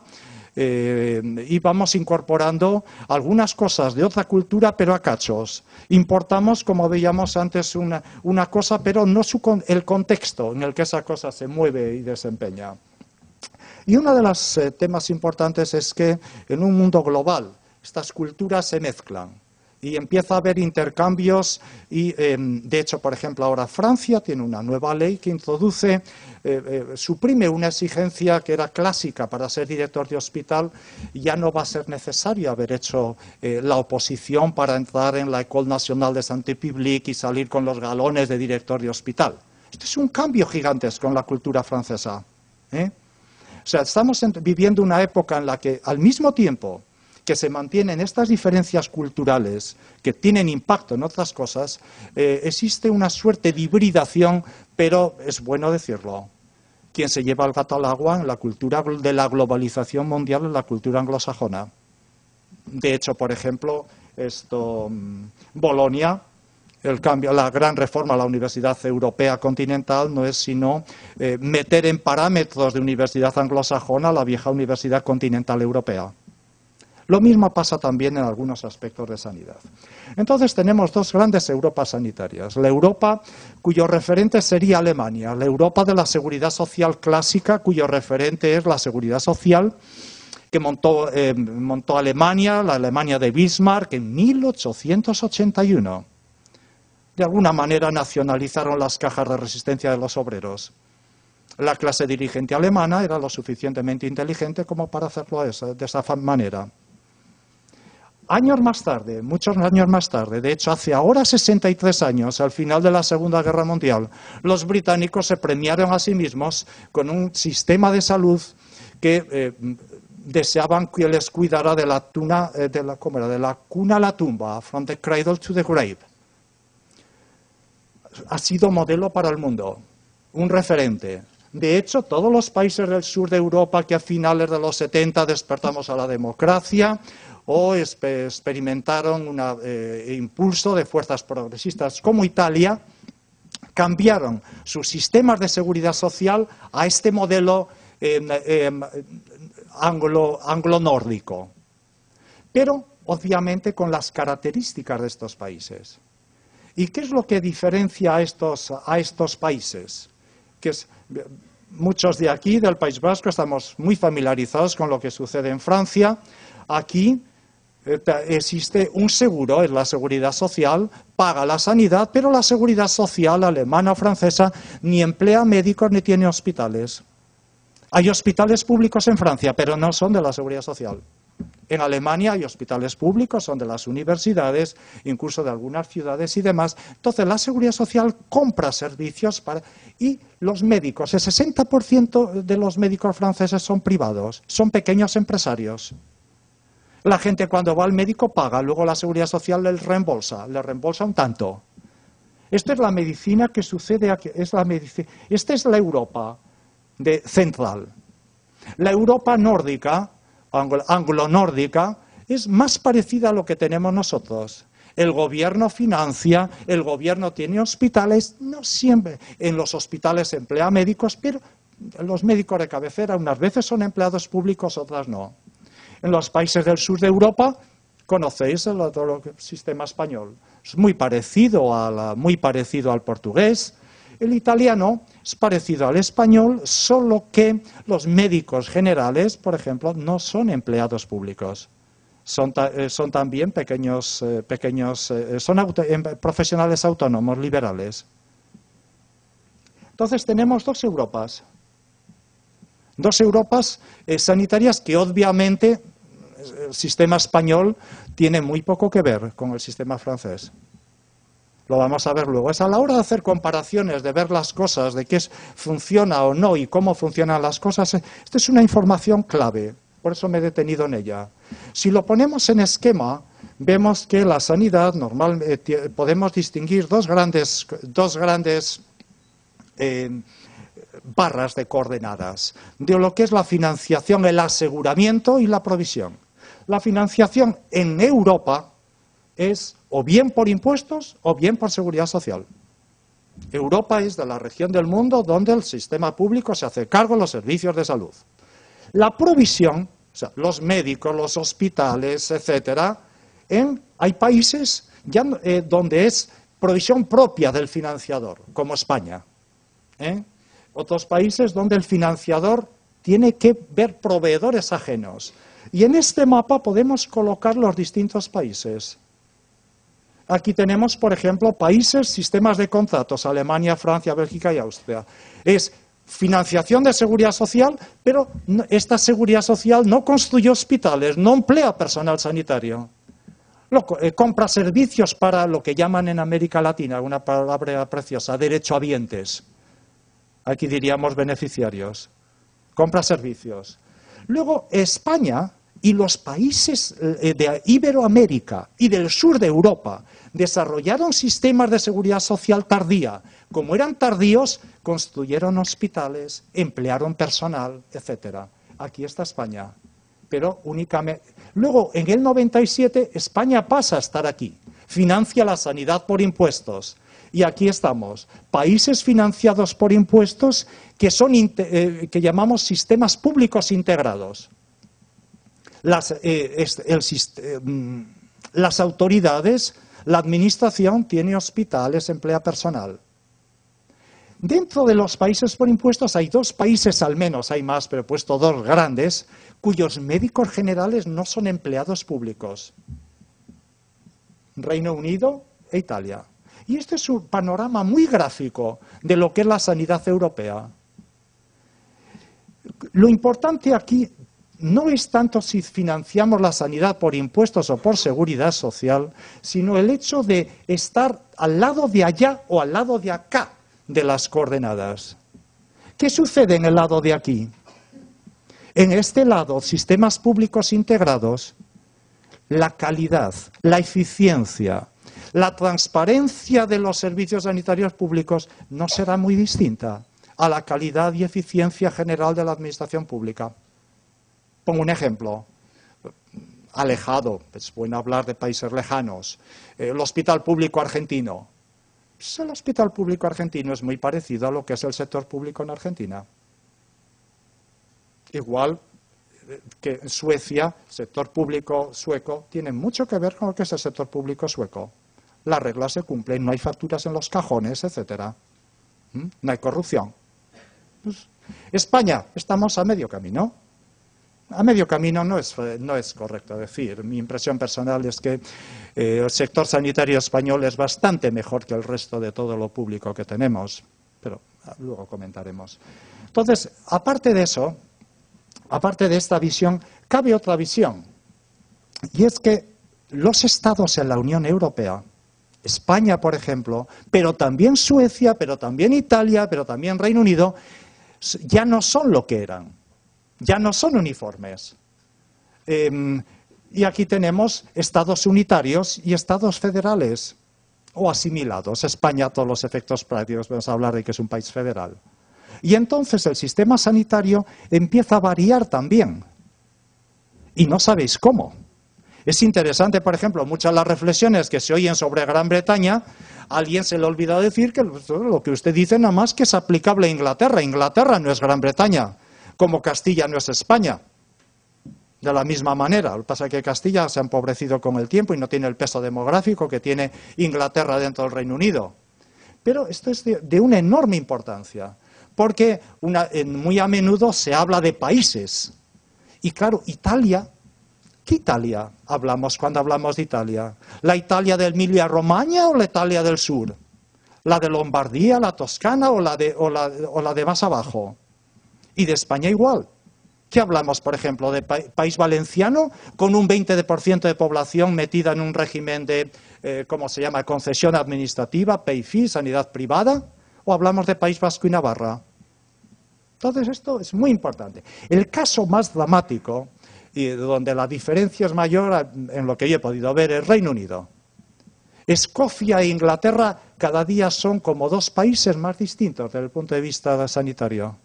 eh, y vamos incorporando algunas cosas de otra cultura, pero a cachos. Importamos, como veíamos antes, una, cosa, pero no el contexto en el que esa cosa se mueve y desempeña. Y uno de los temas importantes es que en un mundo global estas culturas se mezclan y empieza a haber intercambios y, em, de hecho, por ejemplo, ahora Francia tiene una nueva ley que introduce, eh, eh, suprime una exigencia que era clásica para ser director de hospital, ya no va a ser necesario haber hecho eh, la oposición para entrar en la École Nationale de Santé Publique y salir con los galones de director de hospital. Esto es un cambio gigantesco en la cultura francesa. O sea, estamos viviendo una época en la que, al mismo tiempo, que se mantienen estas diferencias culturales que tienen impacto en otras cosas, eh, existe una suerte de hibridación, pero es bueno decirlo. Quien se lleva el gato al agua en la cultura de la globalización mundial es la cultura anglosajona. De hecho, por ejemplo, esto, mm, Bolonia, el cambio, la gran reforma a la Universidad Europea Continental no es sino eh, meter en parámetros de universidad anglosajona la vieja Universidad Continental Europea. Lo mismo pasa también en algunos aspectos de sanidad. Entonces tenemos dos grandes Europas sanitarias. La Europa cuyo referente sería Alemania, la Europa de la seguridad social clásica cuyo referente es la seguridad social que montó, eh, montó Alemania, la Alemania de Bismarck en 1881. De alguna manera nacionalizaron las cajas de resistencia de los obreros. La clase dirigente alemana era lo suficientemente inteligente como para hacerlo de esa manera. Años más tarde, muchos años más tarde, de hecho hace ahora 63 años, al final de la Segunda Guerra Mundial, los británicos se premiaron a sí mismos con un sistema de salud que eh, deseaban que les cuidara de la, tuna, eh, de, la, de la cuna a la tumba, from the cradle to the grave. Ha sido modelo para el mundo, un referente. De hecho, todos los países del sur de Europa que a finales de los 70 despertamos a la democracia, o experimentaron un eh, impulso de fuerzas progresistas como Italia, cambiaron sus sistemas de seguridad social a este modelo em, em, anglo-nórdico, pero obviamente con las características de estos países. ¿Y qué es lo que diferencia a estos, a estos países? Que muchos de aquí, del País Vasco, estamos muy familiarizados con lo que sucede en Francia. Aquí existe un seguro, es la seguridad social, paga la sanidad, pero la seguridad social alemana o francesa ni emplea médicos ni tiene hospitales. Hay hospitales públicos en Francia, pero no son de la seguridad social. En Alemania hay hospitales públicos, son de las universidades, incluso de algunas ciudades y demás. Entonces, la seguridad social compra servicios para... y los médicos, el 60% de los médicos franceses son privados, son pequeños empresarios. La gente cuando va al médico paga, luego la seguridad social le reembolsa, le reembolsa un tanto. Esta es la medicina que sucede aquí. Es la Esta es la Europa de central. La Europa nórdica, anglo-nórdica, es más parecida a lo que tenemos nosotros. El gobierno financia, el gobierno tiene hospitales, no siempre en los hospitales emplea médicos, pero los médicos de cabecera unas veces son empleados públicos, otras no. En los países del sur de Europa Conocéis el, sistema español. Es muy parecido, a la, muy parecido al portugués. El italiano es parecido al español, solo que los médicos generales, por ejemplo, no son empleados públicos. Son, eh, también pequeños, eh, pequeños eh, son em, profesionales autónomos, liberales. Entonces tenemos dos Europas. Dos Europas sanitarias que obviamente el sistema español tiene muy poco que ver con el sistema francés. Lo vamos a ver luego. Es a la hora de hacer comparaciones, de ver las cosas, de qué funciona o no y cómo funcionan las cosas. Esta es una información clave, por eso me he detenido en ella. Si lo ponemos en esquema, vemos que la sanidad normal eh, podemos distinguir dos grandes, dos grandes eh, barras de coordenadas de lo que es la financiación, el aseguramiento y la provisión. La financiación en Europa es o bien por impuestos o bien por seguridad social. Europa es de la región del mundo donde el sistema público se hace cargo de los servicios de salud. La provisión, los médicos, los hospitales, etcétera, en, hay países ya, eh, donde es provisión propia del financiador, como España. ¿eh? Otros países donde el financiador tiene que ver proveedores ajenos. Y en este mapa podemos colocar los distintos países. Aquí tenemos, por ejemplo, países, sistemas de contratos, Alemania, Francia, Bélgica y Austria. Es financiación de seguridad social, pero esta seguridad social no construye hospitales, no emplea personal sanitario. Eh, compra servicios para lo que llaman en América Latina, una palabra preciosa, derechohabientes. Aquí diríamos beneficiarios. Compra servicios. Luego, España y los países eh, de Iberoamérica y del sur de Europa desarrollaron sistemas de seguridad social tardía. Como eran tardíos, construyeron hospitales, emplearon personal, etc. Aquí está España. Pero únicamente. Luego, en el 97, España pasa a estar aquí. Financia la sanidad por impuestos. Y aquí estamos, países financiados por impuestos que, son, eh, que llamamos sistemas públicos integrados las, eh, eh, mm, las autoridades, la administración tiene hospitales, emplea personal. Dentro de los países por impuestos hay dos países al menos, hay más, pero he puesto dos grandes, cuyos médicos generales no son empleados públicos. Reino Unido e Italia. Y este es un panorama muy gráfico de lo que es la sanidad europea. Lo importante aquí no es tanto si financiamos la sanidad por impuestos o por seguridad social, sino el hecho de estar al lado de allá o al lado de acá de las coordenadas. ¿Qué sucede en el lado de aquí? En este lado, sistemas públicos integrados, la calidad, la eficiencia, la transparencia de los servicios sanitarios públicos no será muy distinta a la calidad y eficiencia general de la administración pública. Pongo un ejemplo alejado, es bueno hablar de países lejanos. El hospital público argentino. Pues el hospital público argentino es muy parecido a lo que es el sector público en Argentina. Igual eh, que en Suecia, el sector público sueco tiene mucho que ver con lo que es el sector público sueco. Las reglas se cumplen, no hay facturas en los cajones, etcétera. ¿Mm? No hay corrupción. Pues, España, estamos a medio camino a medio camino no es, no es correcto decir. Mi impresión personal es que eh, el sector sanitario español es bastante mejor que el resto de todo lo público que tenemos, pero ah, luego comentaremos. Entonces, aparte de eso, aparte de esta visión, cabe otra visión, y es que los estados en la Unión Europea, España, por ejemplo, pero también Suecia, pero también Italia, pero también Reino Unido, ya no son lo que eran ya no son uniformes. Em, y aquí tenemos estados unitarios y estados federales o asimilados. España, a todos los efectos prácticos, vamos a hablar de que es un país federal. Y entonces el sistema sanitario empieza a variar también. Y no sabéis cómo. Es interesante, por ejemplo, muchas de las reflexiones que se oyen sobre Gran Bretaña, a alguien se le olvida decir que lo que usted dice nada más que es aplicable a Inglaterra. Inglaterra no es Gran Bretaña como Castilla no es España. de la misma manera. Lo que pasa es que Castilla se ha empobrecido con el tiempo y no tiene el peso demográfico que tiene Inglaterra dentro del Reino Unido. Pero esto es de, una enorme importancia, porque muy a menudo se habla de países. Y claro, Italia, ¿qué Italia hablamos cuando hablamos de Italia? ¿La Italia de Emilia-Romagna o la Italia del sur? ¿La de Lombardía, la Toscana o la de, o la de más abajo? Y de España igual. ¿Qué hablamos, por ejemplo, de país valenciano con un 20% de población metida en un régimen de, eh, ¿cómo se llama?, concesión administrativa, pay sanidad privada? ¿O hablamos de País Vasco y Navarra? Entonces, esto es muy importante. El caso más dramático y donde la diferencia es mayor en lo que yo he podido ver es Reino Unido. Escocia e Inglaterra cada día son como dos países más distintos desde el punto de vista sanitario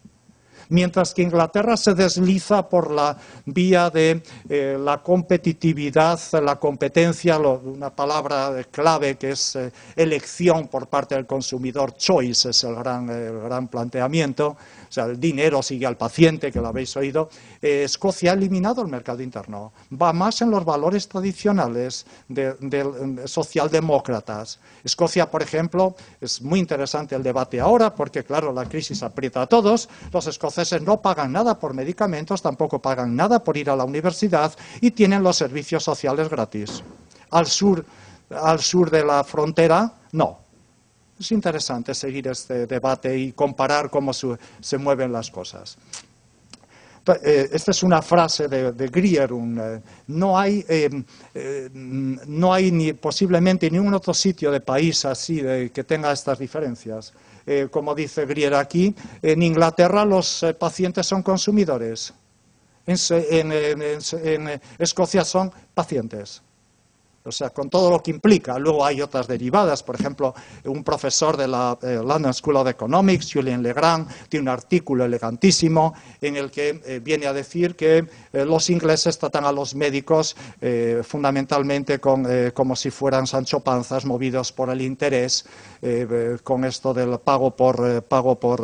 mientras que Inglaterra se desliza por la vía de eh, la competitividad, la competencia, una palabra clave que es eh, elección por parte del consumidor, choice es el gran, el gran planteamiento, o sea, el dinero sigue al paciente, que lo habéis oído, eh, Escocia ha eliminado el mercado interno, va más en los valores tradicionales de, socialdemócratas. Escocia, por ejemplo, es muy interesante el debate ahora, porque claro, la crisis aprieta a todos, los escoceses no pagan nada por medicamentos, tampoco pagan nada por ir a la universidad y tienen los servicios sociales gratis. Al sur, al sur de la frontera, no, es interesante seguir este debate y comparar cómo se mueven las cosas. Eh, esta es una frase de, Grier. Eh, no, hay, eh, no hay ni, posiblemente ningún otro sitio de país así que tenga estas diferencias. como dice Grier aquí, en Inglaterra los pacientes son consumidores. en Escocia son pacientes o sea, con todo lo que implica. Luego hay otras derivadas, por ejemplo, un profesor de la eh, London School of Economics, Julien Legrand, tiene un artículo elegantísimo en el que eh, viene a decir que eh, los ingleses tratan a los médicos fundamentalmente como si fueran Sancho Panzas movidos por el interés, con esto del pago por, pago por,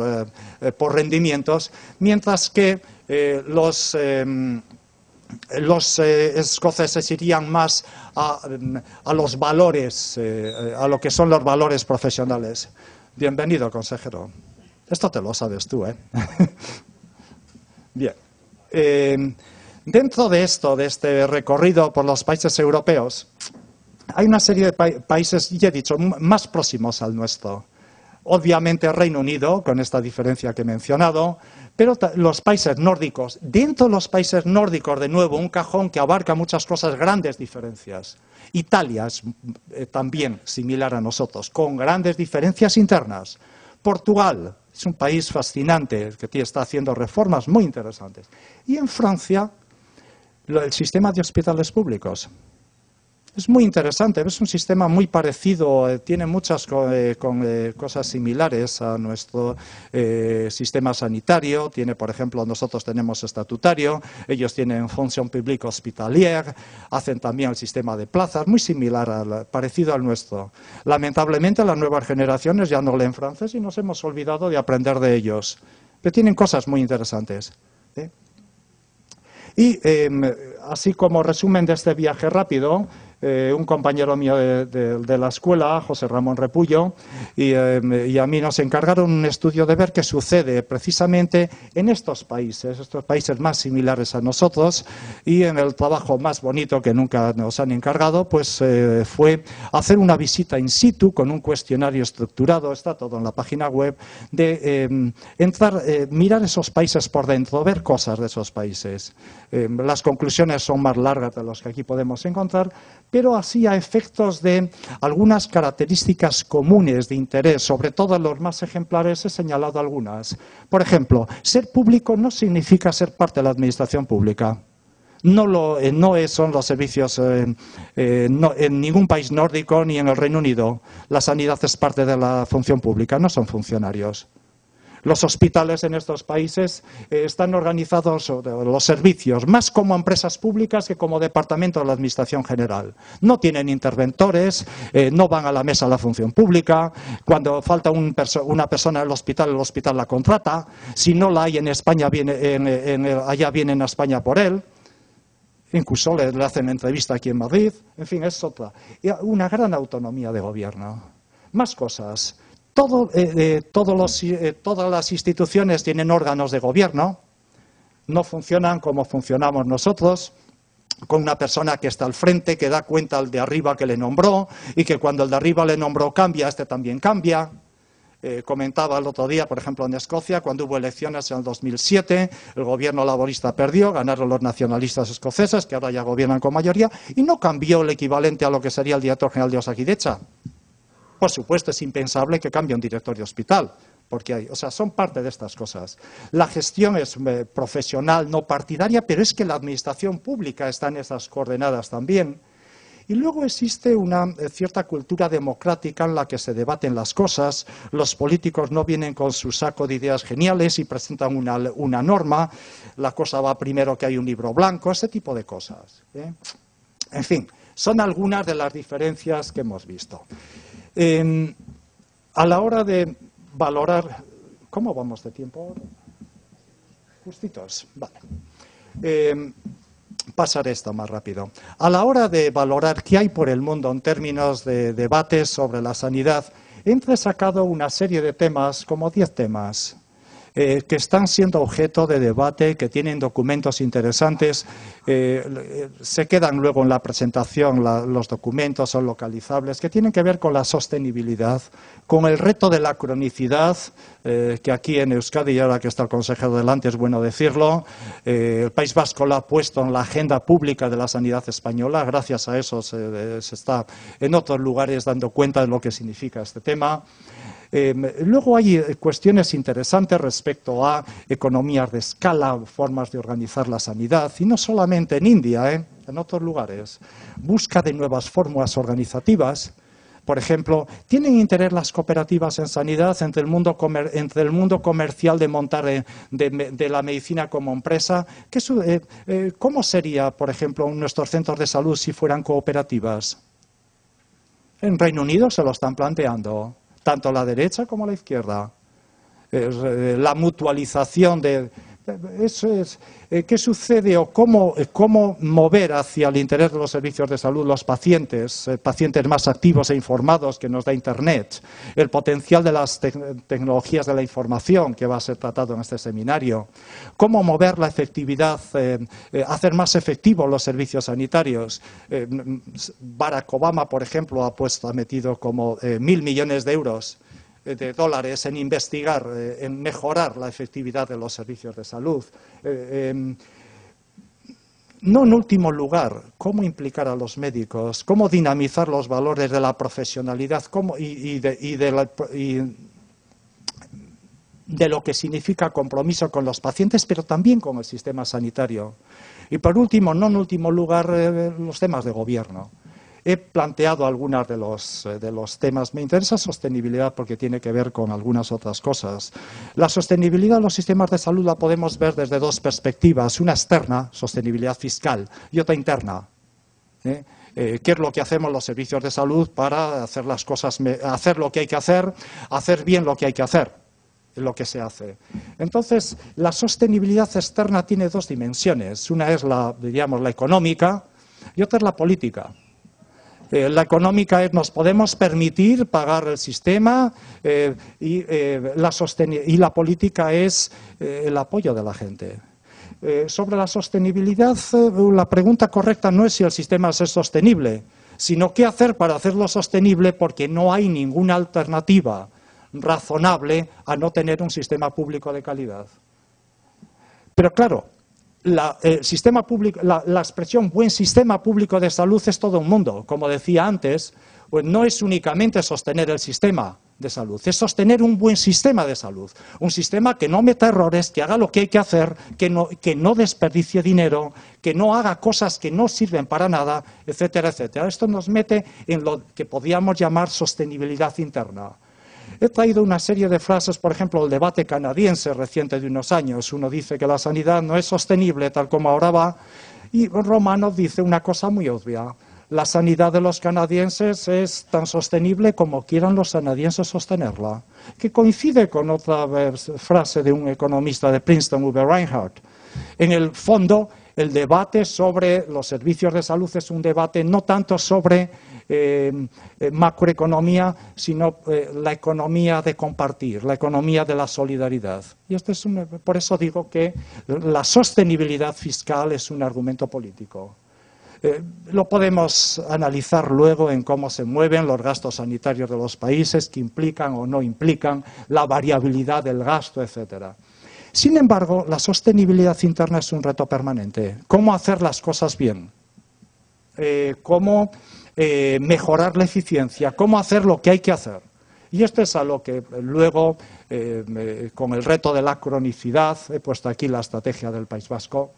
rendimientos, mientras que los los eh, escoceses irían más a, los valores, eh, a lo que son los valores profesionales. Bienvenido, consejero. Esto te lo sabes tú, ¿eh? [laughs] Bien. Eh, dentro de esto, de este recorrido por los países europeos, hay una serie de países, ya he dicho, más próximos al nuestro. Obviamente Reino Unido, con esta diferencia que he mencionado, pero los países nórdicos, dentro de los países nórdicos, de nuevo, un cajón que abarca muchas cosas, grandes diferencias. Italia es eh, también similar a nosotros, con grandes diferencias internas. Portugal es un país fascinante que está haciendo reformas muy interesantes. Y en Francia, el sistema de hospitales públicos. Es muy interesante, es un sistema muy parecido, eh, tiene muchas eh, eh, cosas similares a nuestro sistema sanitario. Tiene, por ejemplo, nosotros tenemos estatutario, ellos tienen función pública hospitalier, hacen también el sistema de plazas, muy similar, al, parecido al nuestro. Lamentablemente, las nuevas generaciones ya no leen francés y nos hemos olvidado de aprender de ellos. Pero tienen cosas muy interesantes. Y em, así como resumen de este viaje rápido, eh, un compañero mío de, la escuela, José Ramón Repullo, eh, y, a mí nos encargaron un estudio de ver qué sucede precisamente en estos países, estos países más similares a nosotros, y en el trabajo más bonito que nunca nos han encargado, pues eh, fue hacer una visita in situ con un cuestionario estructurado, está todo en la página web, de entrar, mirar esos países por dentro, ver cosas de esos países. las conclusiones son más largas de las que aquí podemos encontrar, pero así a efectos de algunas características comunes de interés, sobre todo los más ejemplares he señalado algunas. Por ejemplo, ser público no significa ser parte de la administración pública. No, lo, eh, no son los servicios eh, eh, en ningún país nórdico ni en el Reino Unido. La sanidad es parte de la función pública, no son funcionarios. Los hospitales en estos países eh, están organizados, los servicios, más como empresas públicas que como departamento de la Administración General. No tienen interventores, eh, no van a la mesa de la función pública. Cuando falta una persona en el hospital, el hospital la contrata. Si no la hay en España, viene, allá vienen a España por él. Incluso le, hacen entrevista aquí en Madrid, en fin, es otra. Una gran autonomía de gobierno. Más cosas. Eh, eh, todos eh, todas las instituciones tienen órganos de gobierno, no funcionan como funcionamos nosotros, con una persona que está al frente, que da cuenta al de arriba que le nombró, y que cuando el de arriba le nombró cambia, este también cambia. Comentaba el otro día, por ejemplo, en Escocia, cuando hubo elecciones en el 2007, el gobierno laborista perdió, ganaron los nacionalistas escoceses, que ahora ya gobiernan con mayoría, y no cambió el equivalente a lo que sería el director general de Osakidecha. Por supuesto, es impensable que cambie un director de hospital, porque hay, o sea, son parte de estas cosas. La gestión es eh, profesional, no partidaria, pero es que la administración pública está en esas coordenadas también. Y luego existe una eh, cierta cultura democrática en la que se debaten las cosas, los políticos no vienen con su saco de ideas geniales y presentan una, norma, la cosa va primero que hay un libro blanco, ese tipo de cosas. ¿eh? En fin, son algunas de las diferencias que hemos visto. Eh, a la hora de valorar, ¿cómo vamos de tiempo? Justitos, vale. Eh, pasar esto más rápido. A la hora de valorar qué hay por el mundo en términos de debates sobre la sanidad, he entresacado una serie de temas, como diez temas, eh, que están siendo objeto de debate, que tienen documentos interesantes. Eh, se quedan luego en la presentación los documentos, son localizables, que tienen que ver con la sostenibilidad, con el reto de la cronicidad, eh, que aquí en Euskadi, y ahora que está el consejero delante, es bueno decirlo, eh, el País Vasco lo ha puesto en la agenda pública de la sanidad española. Gracias a eso se está en otros lugares dando cuenta de lo que significa este tema. Eh, luego hay eh, cuestiones interesantes respecto a economías de escala, formas de organizar la sanidad, y no solamente en India, ¿eh? en otros lugares. Busca de nuevas fórmulas organizativas. Por ejemplo, ¿tienen interés las cooperativas en sanidad entre el mundo, comercial de montar de, de, la medicina como empresa? ¿Qué, eh, eh, ¿Cómo sería, por ejemplo, nuestros centros de salud si fueran cooperativas? En Reino Unido se lo están planteando tanto la derecha como la izquierda. Eh, la mutualización de, eso es, eh, ¿qué sucede o cómo, eh, cómo, mover hacia el interés de los servicios de salud los pacientes, eh, pacientes más activos e informados que nos da Internet? El potencial de las te tecnologías de la información que va a ser tratado en este seminario. ¿Cómo mover la efectividad, hacer más efectivos los servicios sanitarios? Barack Obama, por ejemplo, ha puesto, ha metido como mil millones de euros de dólares en investigar, eh, en mejorar la efectividad de los servicios de salud. Eh, eh, no en último lugar, cómo implicar a los médicos, cómo dinamizar los valores de la profesionalidad cómo, y, y, de lo que significa compromiso con los pacientes, pero también con el sistema sanitario. Y por último, no en último lugar, eh, los temas de gobierno. He planteado algunos de los, eh, de los temas. Me interesa sostenibilidad porque tiene que ver con algunas otras cosas. La sostenibilidad de los sistemas de salud la podemos ver desde dos perspectivas. Una externa, sostenibilidad fiscal, y otra interna. ¿eh? Eh, qué es lo que hacemos los servicios de salud para hacer las cosas, hacer lo que hay que hacer, hacer bien lo que hay que hacer, lo que se hace. Entonces, la sostenibilidad externa tiene dos dimensiones. Una es la, diríamos, la económica y otra es la política. Eh, la económica es nos podemos permitir pagar el sistema eh, y, eh, la y, la política es el apoyo de la gente. Sobre la sostenibilidad, la pregunta correcta no es si el sistema es sostenible, sino qué hacer para hacerlo sostenible porque no hay ninguna alternativa razonable a no tener un sistema público de calidad. Pero claro, la, eh, sistema público, la, expresión buen sistema público de salud es todo un mundo. Como decía antes, pues no es únicamente sostener el sistema de salud, es sostener un buen sistema de salud. Un sistema que no meta errores, que haga lo que hay que hacer, que no, que no desperdicie dinero, que no haga cosas que no sirven para nada, etcétera, etcétera. Esto nos mete en lo que podríamos llamar sostenibilidad interna. He traído una serie de frases, por ejemplo, el debate canadiense reciente de unos años. Uno dice que la sanidad no es sostenible tal como ahora va y Romano dice una cosa muy obvia. La sanidad de los canadienses es tan sostenible como quieran los canadienses sostenerla, que coincide con otra frase de un economista de Princeton, Uwe Reinhardt. En el fondo, el debate sobre los servicios de salud es un debate no tanto sobre eh, eh, macroeconomía, sino eh, la economía de compartir, la economía de la solidaridad. Y esto es por eso digo que la sostenibilidad fiscal es un argumento político. lo podemos analizar luego en cómo se mueven los gastos sanitarios de los países, que implican o no implican la variabilidad del gasto, etcétera. Sin embargo, la sostenibilidad interna es un reto permanente. ¿Cómo hacer las cosas bien? ¿Cómo eh, mejorar la eficiencia? ¿Cómo hacer lo que hay que hacer? Y esto es a lo que luego, eh, con el reto de la cronicidad, he puesto aquí la estrategia del País Vasco.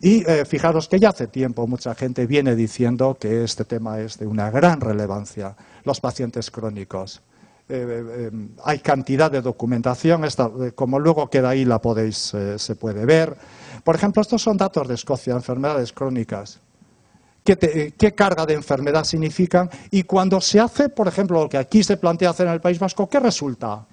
Y fijaros que ya hace tiempo mucha gente viene diciendo que este tema es de una gran relevancia, los pacientes crónicos. Eh, eh, hay cantidad de documentación, eh, como luego queda ahí la podéis, se puede ver. Por ejemplo, estos son datos de Escocia, enfermedades crónicas. ¿Qué, ¿Qué, carga de enfermedad significan? Y cuando se hace, por ejemplo, lo que aquí se plantea hacer en el País Vasco, ¿qué resulta?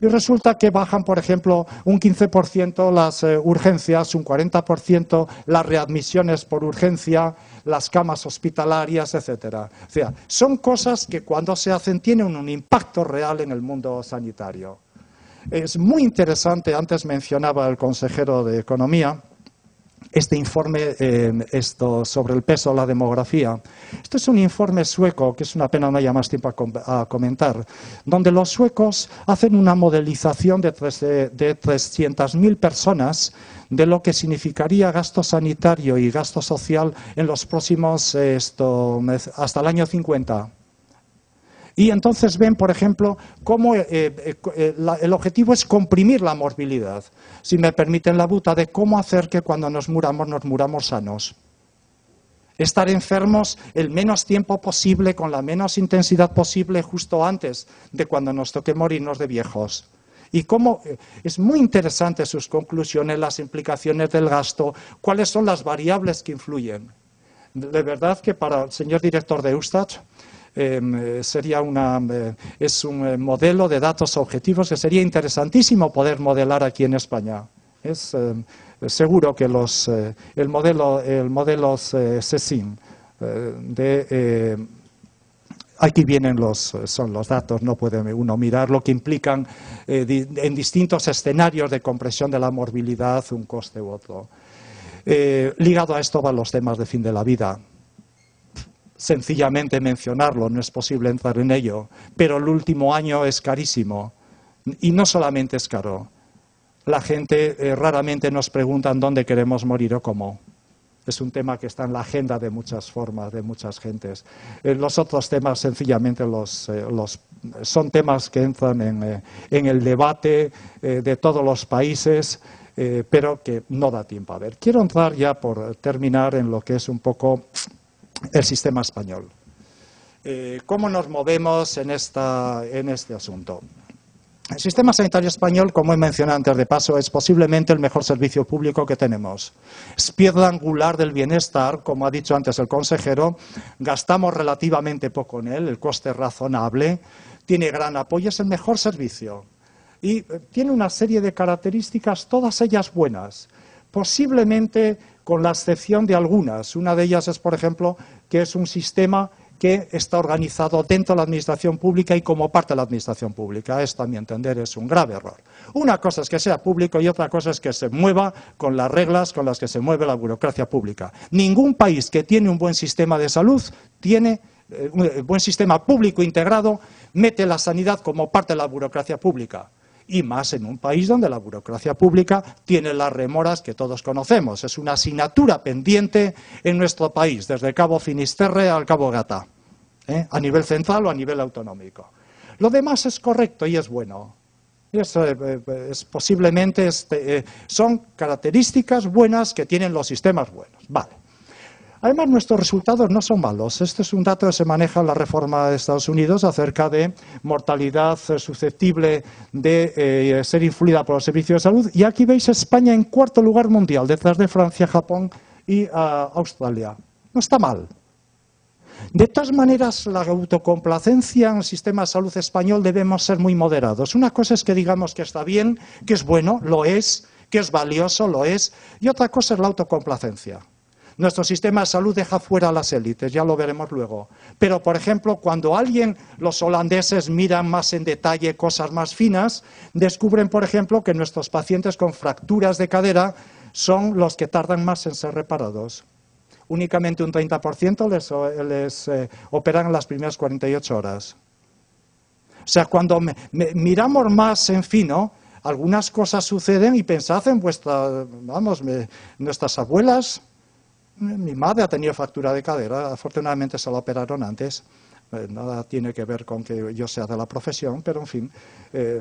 Y resulta que bajan, por ejemplo, un 15% las urgencias, un 40% las readmisiones por urgencia, las camas hospitalarias, etcétera. O sea, son cosas que cuando se hacen tienen un impacto real en el mundo sanitario. Es muy interesante, antes mencionaba el consejero de Economía, este informe eh, esto, sobre el peso de la demografía. Este es un informe sueco, que es una pena no haya más tiempo a, comentar, donde los suecos hacen una modelización de, de 300.000 personas de lo que significaría gasto sanitario y gasto social en los próximos, esto, hasta el año 50. Y entonces ven, por ejemplo, cómo eh, eh, eh, el objetivo es comprimir la morbilidad, si me permiten la buta, de cómo hacer que cuando nos muramos nos muramos sanos. Estar enfermos el menos tiempo posible, con la menos intensidad posible, justo antes de cuando nos toque morirnos de viejos. Y cómo es muy interesante sus conclusiones, las implicaciones del gasto, cuáles son las variables que influyen. De verdad que para el señor director de Eustat, Em, sería una, eh, es un eh, modelo de datos objetivos que sería interesantísimo poder modelar aquí en España. Es em, seguro que los, eh, el modelo, el modelo SESIN de Aquí vienen los, son los datos, no puede uno mirar lo que implican en distintos escenarios de compresión de la morbilidad un coste u otro. ligado a esto van los temas de fin de la vida sencillamente mencionarlo, no es posible entrar en ello, pero el último año es carísimo. Y no solamente es caro. La gente eh, raramente nos pregunta dónde queremos morir o cómo. Es un tema que está en la agenda de muchas formas, de muchas gentes. Eh, los otros temas, sencillamente, los, eh, son temas que entran en, en el debate de todos los países, pero que no da tiempo a ver. Quiero entrar ya por terminar en lo que es un poco el sistema español. Eh, ¿Cómo nos movemos en, este asunto? El sistema sanitario español, como he mencionado antes de paso, es posiblemente el mejor servicio público que tenemos. Es piedra angular del bienestar, como ha dicho antes el consejero. Gastamos relativamente poco en él, el coste es razonable, tiene gran apoyo, es el mejor servicio. Y eh, tiene una serie de características, todas ellas buenas. Posiblemente con la excepción de algunas. Una de ellas es, por ejemplo, que es un sistema que está organizado dentro de la administración pública y como parte de la administración pública. Esto, a mi entender, es un grave error. Una cosa es que sea público y otra cosa es que se mueva con las reglas con las que se mueve la burocracia pública. Ningún país que tiene un buen sistema de salud tiene eh, un buen sistema público integrado, mete la sanidad como parte de la burocracia pública y más en un país donde la burocracia pública tiene las remoras que todos conocemos. Es una asignatura pendiente en nuestro país, desde Cabo Finisterre al Cabo Gata, ¿eh? a nivel central o a nivel autonómico. Lo demás es correcto y es bueno. Es, eh, eh, posiblemente este, son características buenas que tienen los sistemas buenos. Vale. Además, nuestros resultados no son malos. Este es un dato que se maneja en la reforma de Estados Unidos acerca de mortalidad eh, susceptible de eh, ser influida por los servicios de salud. Y aquí veis España en cuarto lugar mundial, detrás de Francia, Japón y ah, Australia. No está mal. De todas maneras, la autocomplacencia en el sistema de salud español debemos ser muy moderados. Una cosa es que digamos que está bien, que es bueno, lo es, que es valioso, lo es, y otra cosa es la autocomplacencia. Nuestro sistema de salud deja fuera a las élites, ya lo veremos luego. Pero, por ejemplo, cuando alguien, los holandeses miran más en detalle cosas más finas, descubren, por ejemplo, que nuestros pacientes con fracturas de cadera son los que tardan más en ser reparados. Únicamente un 30% les, les eh, operan en las primeras 48 horas. O sea, cuando miramos más en fino, algunas cosas suceden y pensad en vuestras, vamos, nuestras abuelas, mi madre ha tenido fractura de cadera, afortunadamente se la operaron antes. Eh, nada tiene que ver con que yo sea de la profesión, pero en fin. Eh,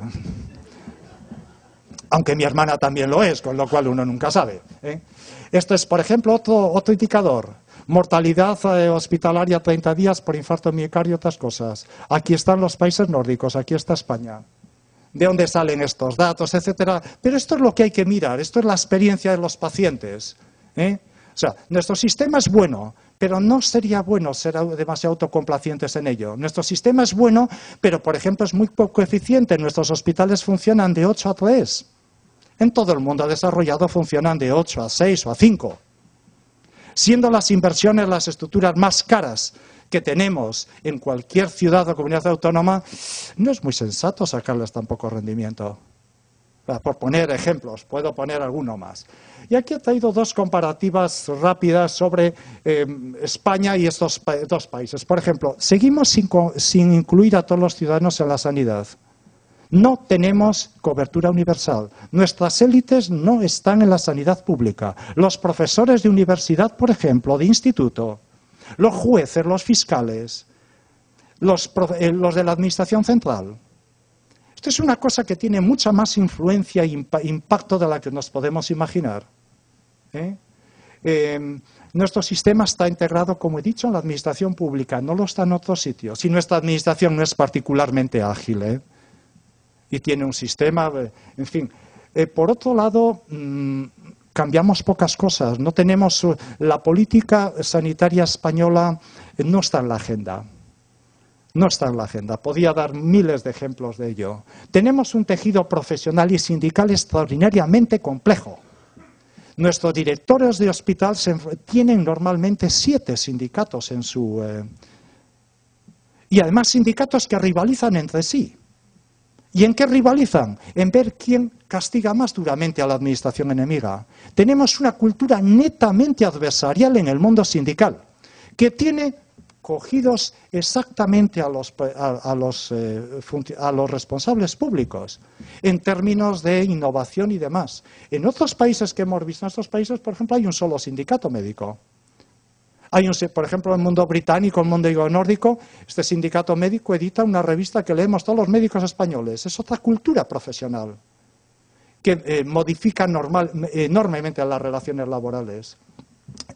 aunque mi hermana también lo es, con lo cual uno nunca sabe. ¿eh? Esto es, por ejemplo, otro, otro indicador. Mortalidad hospitalaria 30 días por infarto miocardio otras cosas. Aquí están los países nórdicos, aquí está España. De dónde salen estos datos, etcétera. Pero esto es lo que hay que mirar, esto es la experiencia de los pacientes. ¿eh? O sea, nuestro sistema es bueno, pero no sería bueno ser demasiado autocomplacientes en ello. Nuestro sistema es bueno, pero por ejemplo es muy poco eficiente. Nuestros hospitales funcionan de 8 a 3. En todo el mundo desarrollado funcionan de 8 a 6 o a 5. Siendo las inversiones las estructuras más caras que tenemos en cualquier ciudad o comunidad autónoma, no es muy sensato sacarles tan poco rendimiento. Por poner ejemplos, puedo poner alguno más. Y aquí he traído dos comparativas rápidas sobre eh, España y estos dos países. Por ejemplo, seguimos sin, incluir a todos los ciudadanos en la sanidad. No tenemos cobertura universal. Nuestras élites no están en la sanidad pública. Los profesores de universidad, por ejemplo, de instituto, los jueces, los fiscales, los, eh, de la Administración Central. Esto es una cosa que tiene mucha más influencia e impacto de la que nos podemos imaginar. ¿eh? Em, nuestro sistema está integrado, como he dicho, en la administración pública, no lo está en otros sitios. Y nuestra administración no es particularmente ágil ¿eh? y tiene un sistema, eh, en fin. por otro lado, mm, cambiamos pocas cosas. No tenemos la política sanitaria española no está en la agenda. No está en la agenda. Podía dar miles de ejemplos de ello. Tenemos un tejido profesional y sindical extraordinariamente complejo. Nuestros directores de hospital tienen normalmente siete sindicatos en su... Eh, y además sindicatos que rivalizan entre sí. ¿Y en qué rivalizan? En ver quién castiga más duramente a la administración enemiga. Tenemos una cultura netamente adversarial en el mundo sindical, que tiene cogidos exactamente a los, eh, a los, responsables públicos en términos de innovación y demás. En otros países que hemos visto, en estos países, por ejemplo, hay un solo sindicato médico. Hay un, por ejemplo, en el mundo británico, en el mundo nórdico, este sindicato médico edita una revista que leemos todos los médicos españoles. Es otra cultura profesional que eh, modifica normal, enormemente las relaciones laborales.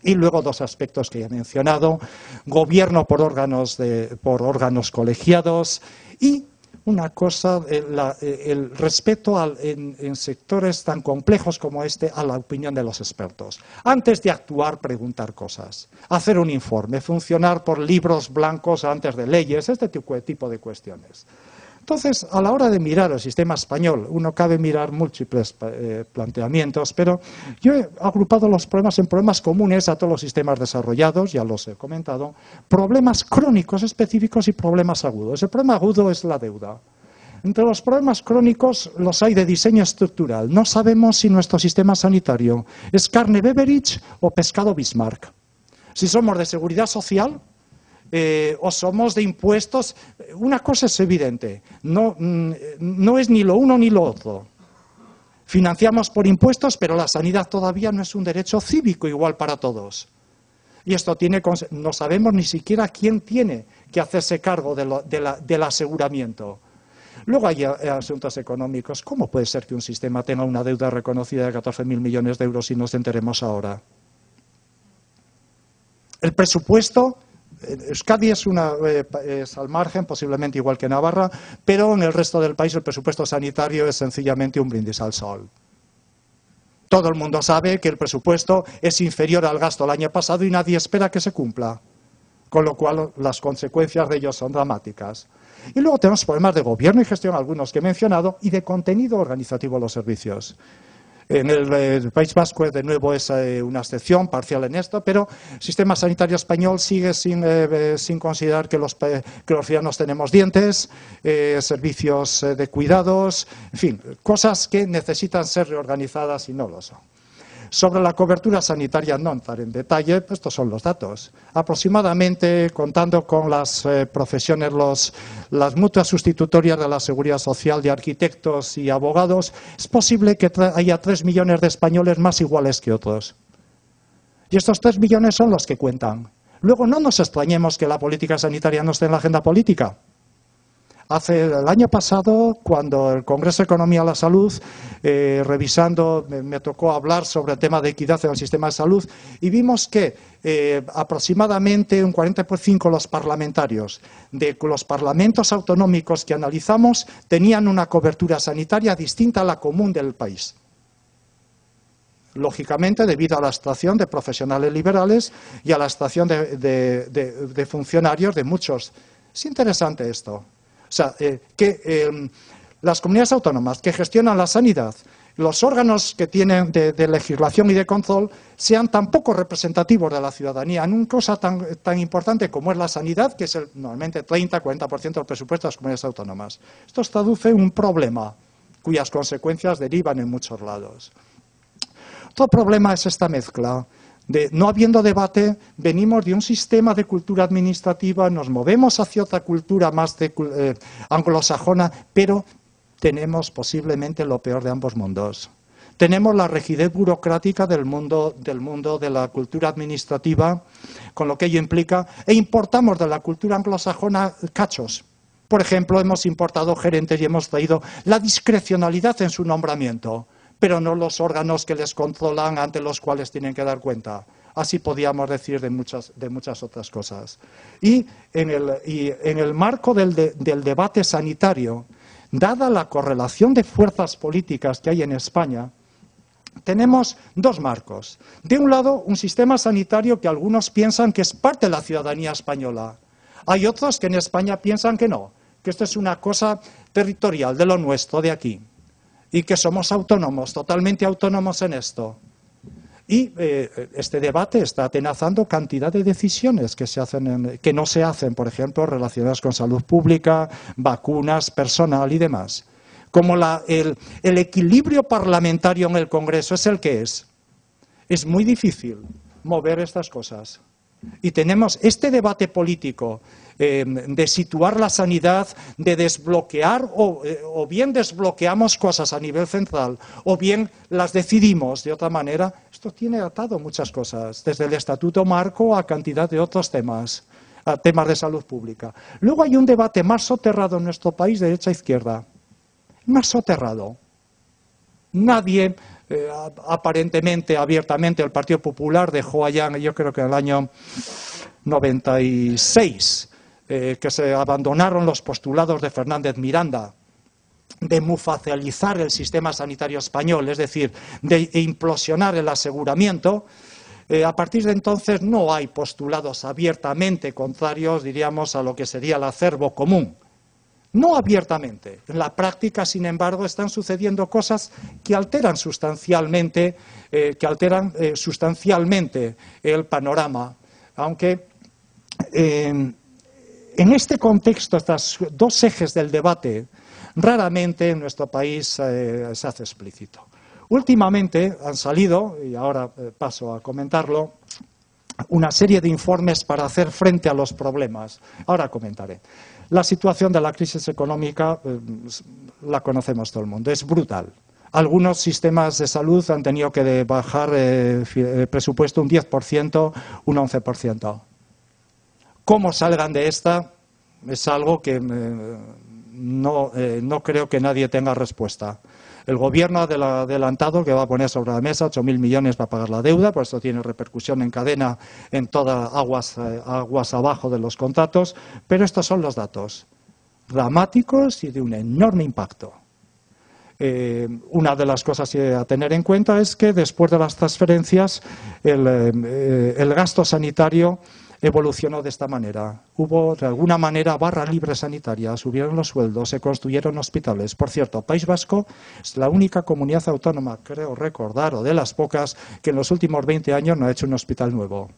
Y luego dos aspectos que he mencionado, gobierno por órganos, por órganos colegiados. Y una cosa, eh, eh, el, respeto en, sectores tan complejos como este a la opinión de los expertos. Antes de actuar, preguntar cosas, hacer un informe, funcionar por libros blancos antes de leyes, este tipo de cuestiones. Entonces, a la hora de mirar el sistema español, uno cabe mirar múltiples eh, planteamientos, pero yo he agrupado los problemas en problemas comunes a todos los sistemas desarrollados, ya los he comentado, problemas crónicos específicos y problemas agudos. El problema agudo es la deuda. Entre los problemas crónicos los hay de diseño estructural. No sabemos si nuestro sistema sanitario es carne Beveridge o pescado Bismarck. Si somos de seguridad social, eh, o somos de impuestos. Una cosa es evidente, no, mm, no es ni lo uno ni lo otro. Financiamos por impuestos, pero la sanidad todavía no es un derecho cívico igual para todos. Y esto tiene, no sabemos ni siquiera quién tiene que hacerse cargo del aseguramiento. Luego hay eh, asuntos económicos. ¿Cómo puede ser que un sistema tenga una deuda reconocida de 14.000 millones de euros y nos enteremos ahora? El presupuesto Euskadi es, una, eh, es al margen, posiblemente igual que Navarra, pero en el resto del país el presupuesto sanitario es sencillamente un brindis al sol. Todo el mundo sabe que el presupuesto es inferior al gasto del año pasado y nadie espera que se cumpla, con lo cual las consecuencias de ello son dramáticas. Y luego tenemos problemas de gobierno y gestión, algunos que he mencionado, y de contenido organizativo de los servicios. En el, País Vasco, de nuevo, es eh, una excepción parcial en esto, pero el sistema sanitario español sigue sin, eh, considerar que los, que los, ciudadanos tenemos dientes, servicios de cuidados, en fin, cosas que necesitan ser reorganizadas y no lo son. Sobre la cobertura sanitaria no entrar en detalle, estos son los datos. Aproximadamente, contando con las eh, profesiones, las mutuas sustitutorias de la seguridad social de arquitectos y abogados, es posible que haya tres millones de españoles más iguales que otros. Y estos tres millones son los que cuentan. Luego no nos extrañemos que la política sanitaria no esté en la agenda política. Hace el año pasado, cuando el Congreso de Economía y la Salud, eh, revisando, me, tocó hablar sobre el tema de equidad en el sistema de salud y vimos que eh, aproximadamente un 40% de los parlamentarios de los parlamentos autonómicos que analizamos tenían una cobertura sanitaria distinta a la común del país lógicamente debido a la extracción de profesionales liberales y a la extracción de funcionarios de muchos. Es interesante esto. O sea, eh, que em, las comunidades autónomas que gestionan la sanidad, los órganos que tienen de, legislación y de control sean tan poco representativos de la ciudadanía en una cosa tan, importante como es la sanidad, que es el, normalmente 30-40% del presupuesto de las comunidades autónomas. Esto traduce un problema cuyas consecuencias derivan en muchos lados. Otro problema es esta mezcla no habiendo debate, venimos de un sistema de cultura administrativa, nos movemos hacia otra cultura más eh, anglosajona, pero tenemos posiblemente lo peor de ambos mundos. Tenemos la rigidez burocrática del mundo, del mundo de la cultura administrativa, con lo que ello implica, e importamos de la cultura anglosajona cachos. Por ejemplo, hemos importado gerentes y hemos traído la discrecionalidad en su nombramiento pero no los órganos que les controlan ante los cuales tienen que dar cuenta. Así podíamos decir de muchas, de muchas otras cosas. Y en el, marco del, del debate sanitario, dada la correlación de fuerzas políticas que hay en España, tenemos dos marcos. De un lado, un sistema sanitario que algunos piensan que es parte de la ciudadanía española. Hay otros que en España piensan que no, que esto es una cosa territorial de lo nuestro, de aquí y que somos autónomos, totalmente autónomos en esto. Y eh, este debate está atenazando cantidad de decisiones que, se hacen que no se hacen, por ejemplo, relacionadas con salud pública, vacunas, personal y demás. Como el, el equilibrio parlamentario en el Congreso es el que es, es muy difícil mover estas cosas. Y tenemos este debate político eh, de situar la sanidad, de desbloquear, eh, o, bien desbloqueamos cosas a nivel central, o bien las decidimos de otra manera. Esto tiene atado muchas cosas, desde el estatuto marco a cantidad de otros temas, a temas de salud pública. Luego hay un debate más soterrado en nuestro país, derecha e izquierda. Más soterrado. Nadie eh, aparentemente, abiertamente, el Partido Popular dejó allá, yo creo que en el año 96, eh, que se abandonaron los postulados de Fernández Miranda de mufacializar el sistema sanitario español, es decir, de implosionar el aseguramiento, eh, a partir de entonces no hay postulados abiertamente contrarios, diríamos, a lo que sería el acervo común no abiertamente. En la práctica, sin embargo, están sucediendo cosas que alteran sustancialmente, eh, que alteran, sustancialmente el panorama. Aunque en este contexto, estos dos ejes del debate, raramente en nuestro país se hace explícito. Últimamente han salido, y ahora paso a comentarlo, una serie de informes para hacer frente a los problemas. Ahora comentaré. La situación de la crisis económica eh, la conocemos todo el mundo, es brutal. Algunos sistemas de salud han tenido que bajar eh, presupuesto un 10%, un 11%. ¿Cómo salgan de esta? Es algo que eh, no creo que nadie tenga respuesta. El gobierno ha adelantado que va a poner sobre la mesa 8.000 millones para pagar la deuda, por eso tiene repercusión en cadena en todas aguas, eh, aguas abajo de los contratos, pero estos son los datos dramáticos y de un enorme impacto. Eh, una de las cosas a tener en cuenta es que después de las transferencias el, eh, gasto sanitario evolucionó de esta manera. Hubo, de alguna manera, barras libres sanitarias, subieron los sueldos, se construyeron hospitales. Por cierto, País Vasco es la única comunidad autónoma, creo recordar, o de las pocas, que en los últimos 20 años no ha hecho un hospital nuevo.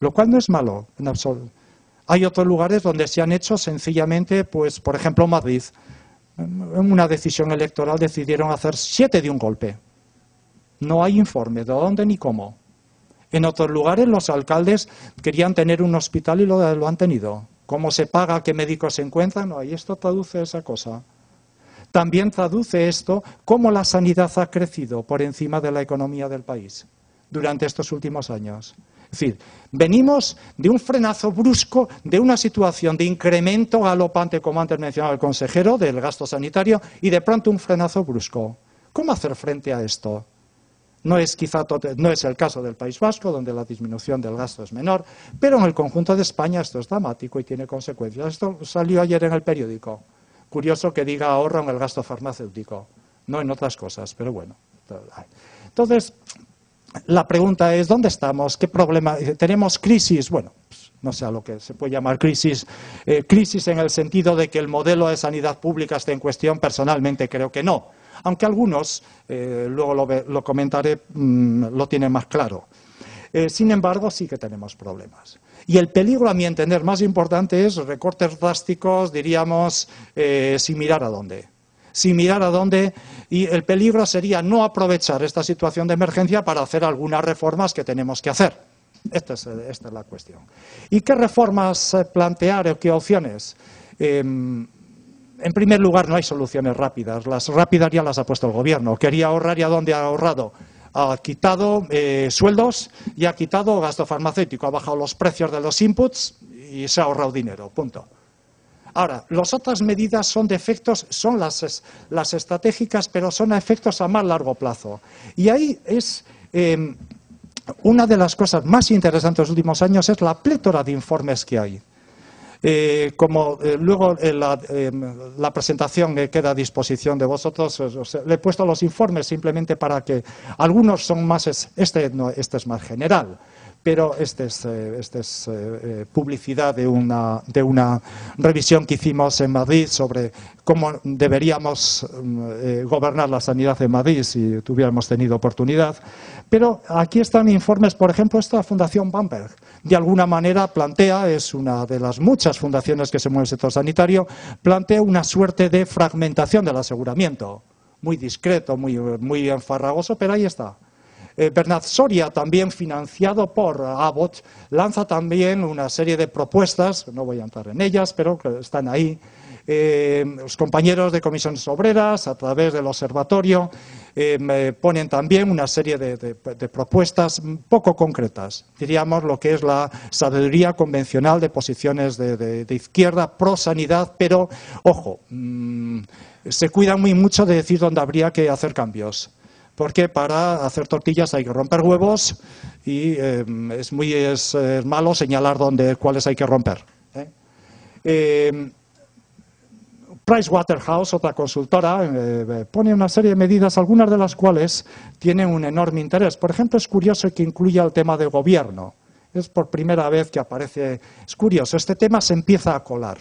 Lo cual no es malo, en absoluto. Hay otros lugares donde se han hecho sencillamente, pues, por ejemplo, Madrid. En una decisión electoral decidieron hacer siete de un golpe. No hay informe de dónde ni cómo. En otros lugares los alcaldes querían tener un hospital y lo, han tenido. ¿Cómo se paga? ¿Qué médicos se encuentran? No, y esto traduce esa cosa. También traduce esto cómo la sanidad ha crecido por encima de la economía del país durante estos últimos años. Es decir, venimos de un frenazo brusco, de una situación de incremento galopante, como antes mencionaba el consejero, del gasto sanitario, y de pronto un frenazo brusco. ¿Cómo hacer frente a esto? No es, quizá no es el caso del País Vasco, donde la disminución del gasto es menor, pero en el conjunto de España esto es dramático y tiene consecuencias. Esto salió ayer en el periódico. Curioso que diga ahorro en el gasto farmacéutico, no en otras cosas, pero bueno. Entonces, la pregunta es, ¿dónde estamos? ¿Qué problema? ¿Tenemos crisis? Bueno, pues, no sé a lo que se puede llamar crisis. Eh, crisis en el sentido de que el modelo de sanidad pública esté en cuestión, personalmente creo que no aunque algunos, eh, luego lo, comentaré, mm, lo tienen más claro. Eh, sin embargo, sí que tenemos problemas. Y el peligro, a mi entender, más importante es recortes drásticos, diríamos, eh, sin mirar a dónde. Sin mirar a dónde. Y el peligro sería no aprovechar esta situación de emergencia para hacer algunas reformas que tenemos que hacer. Esta es, esta es la cuestión. ¿Y qué reformas plantear o qué opciones? Em, en primer lugar, no hay soluciones rápidas. Las rápidas ya las ha puesto el gobierno. Quería ahorrar y a dónde ha ahorrado. Ha quitado eh, sueldos y ha quitado gasto farmacéutico. Ha bajado los precios de los inputs y se ha ahorrado dinero. Punto. Ahora, las otras medidas son de efectos, son las, las estratégicas, pero son efectos a más largo plazo. Y ahí es em, una de las cosas más interesantes de los últimos años es la plétora de informes que hay. Eh, como eh, luego eh, la, presentación queda a disposición de vosotros, le he puesto los informes simplemente para que algunos son más, este, este es más general pero este es, este es publicidad de una, de una, revisión que hicimos en Madrid sobre cómo deberíamos gobernar la sanidad en Madrid si tuviéramos tenido oportunidad. Pero aquí están informes, por ejemplo, esta Fundación Bamberg, de alguna manera plantea, es una de las muchas fundaciones que se mueve el sector sanitario, plantea una suerte de fragmentación del aseguramiento. Muy discreto, muy, muy enfarragoso, pero ahí está. Eh, Bernard Soria, también financiado por Abbott, lanza también una serie de propuestas, no voy a entrar en ellas, pero están ahí, eh, los compañeros de comisiones obreras, a través del observatorio, eh, me ponen también una serie de, propuestas poco concretas. Diríamos lo que es la sabiduría convencional de posiciones de, izquierda pro sanidad, pero, ojo, mm, se cuida muy mucho de decir dónde habría que hacer cambios porque para hacer tortillas hay que romper huevos y eh, es muy malo señalar dónde, cuáles hay que romper. Pricewaterhouse, otra consultora, eh, eh, pone una serie de medidas, algunas de las cuales tienen un enorme interés. Por ejemplo, es curioso que incluya el tema de gobierno. Es por primera vez que aparece. Es curioso, este tema se empieza a colar.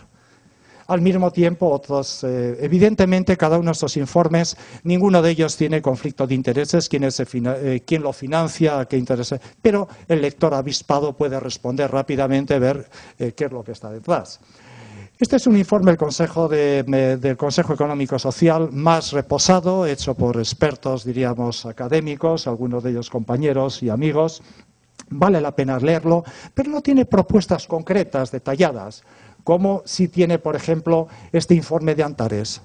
Al mismo tiempo, otros, eh, evidentemente, cada uno de estos informes, ninguno de ellos tiene conflicto de intereses, quién, es quién lo financia, qué interés. Pero el lector avispado puede responder rápidamente, ver qué es lo que está detrás. Este es un informe del Consejo, del Consejo Económico Social más reposado, hecho por expertos, diríamos, académicos, algunos de ellos compañeros y amigos. Vale la pena leerlo, pero no tiene propuestas concretas, detalladas, como si tiene, por ejemplo, este informe de Antares.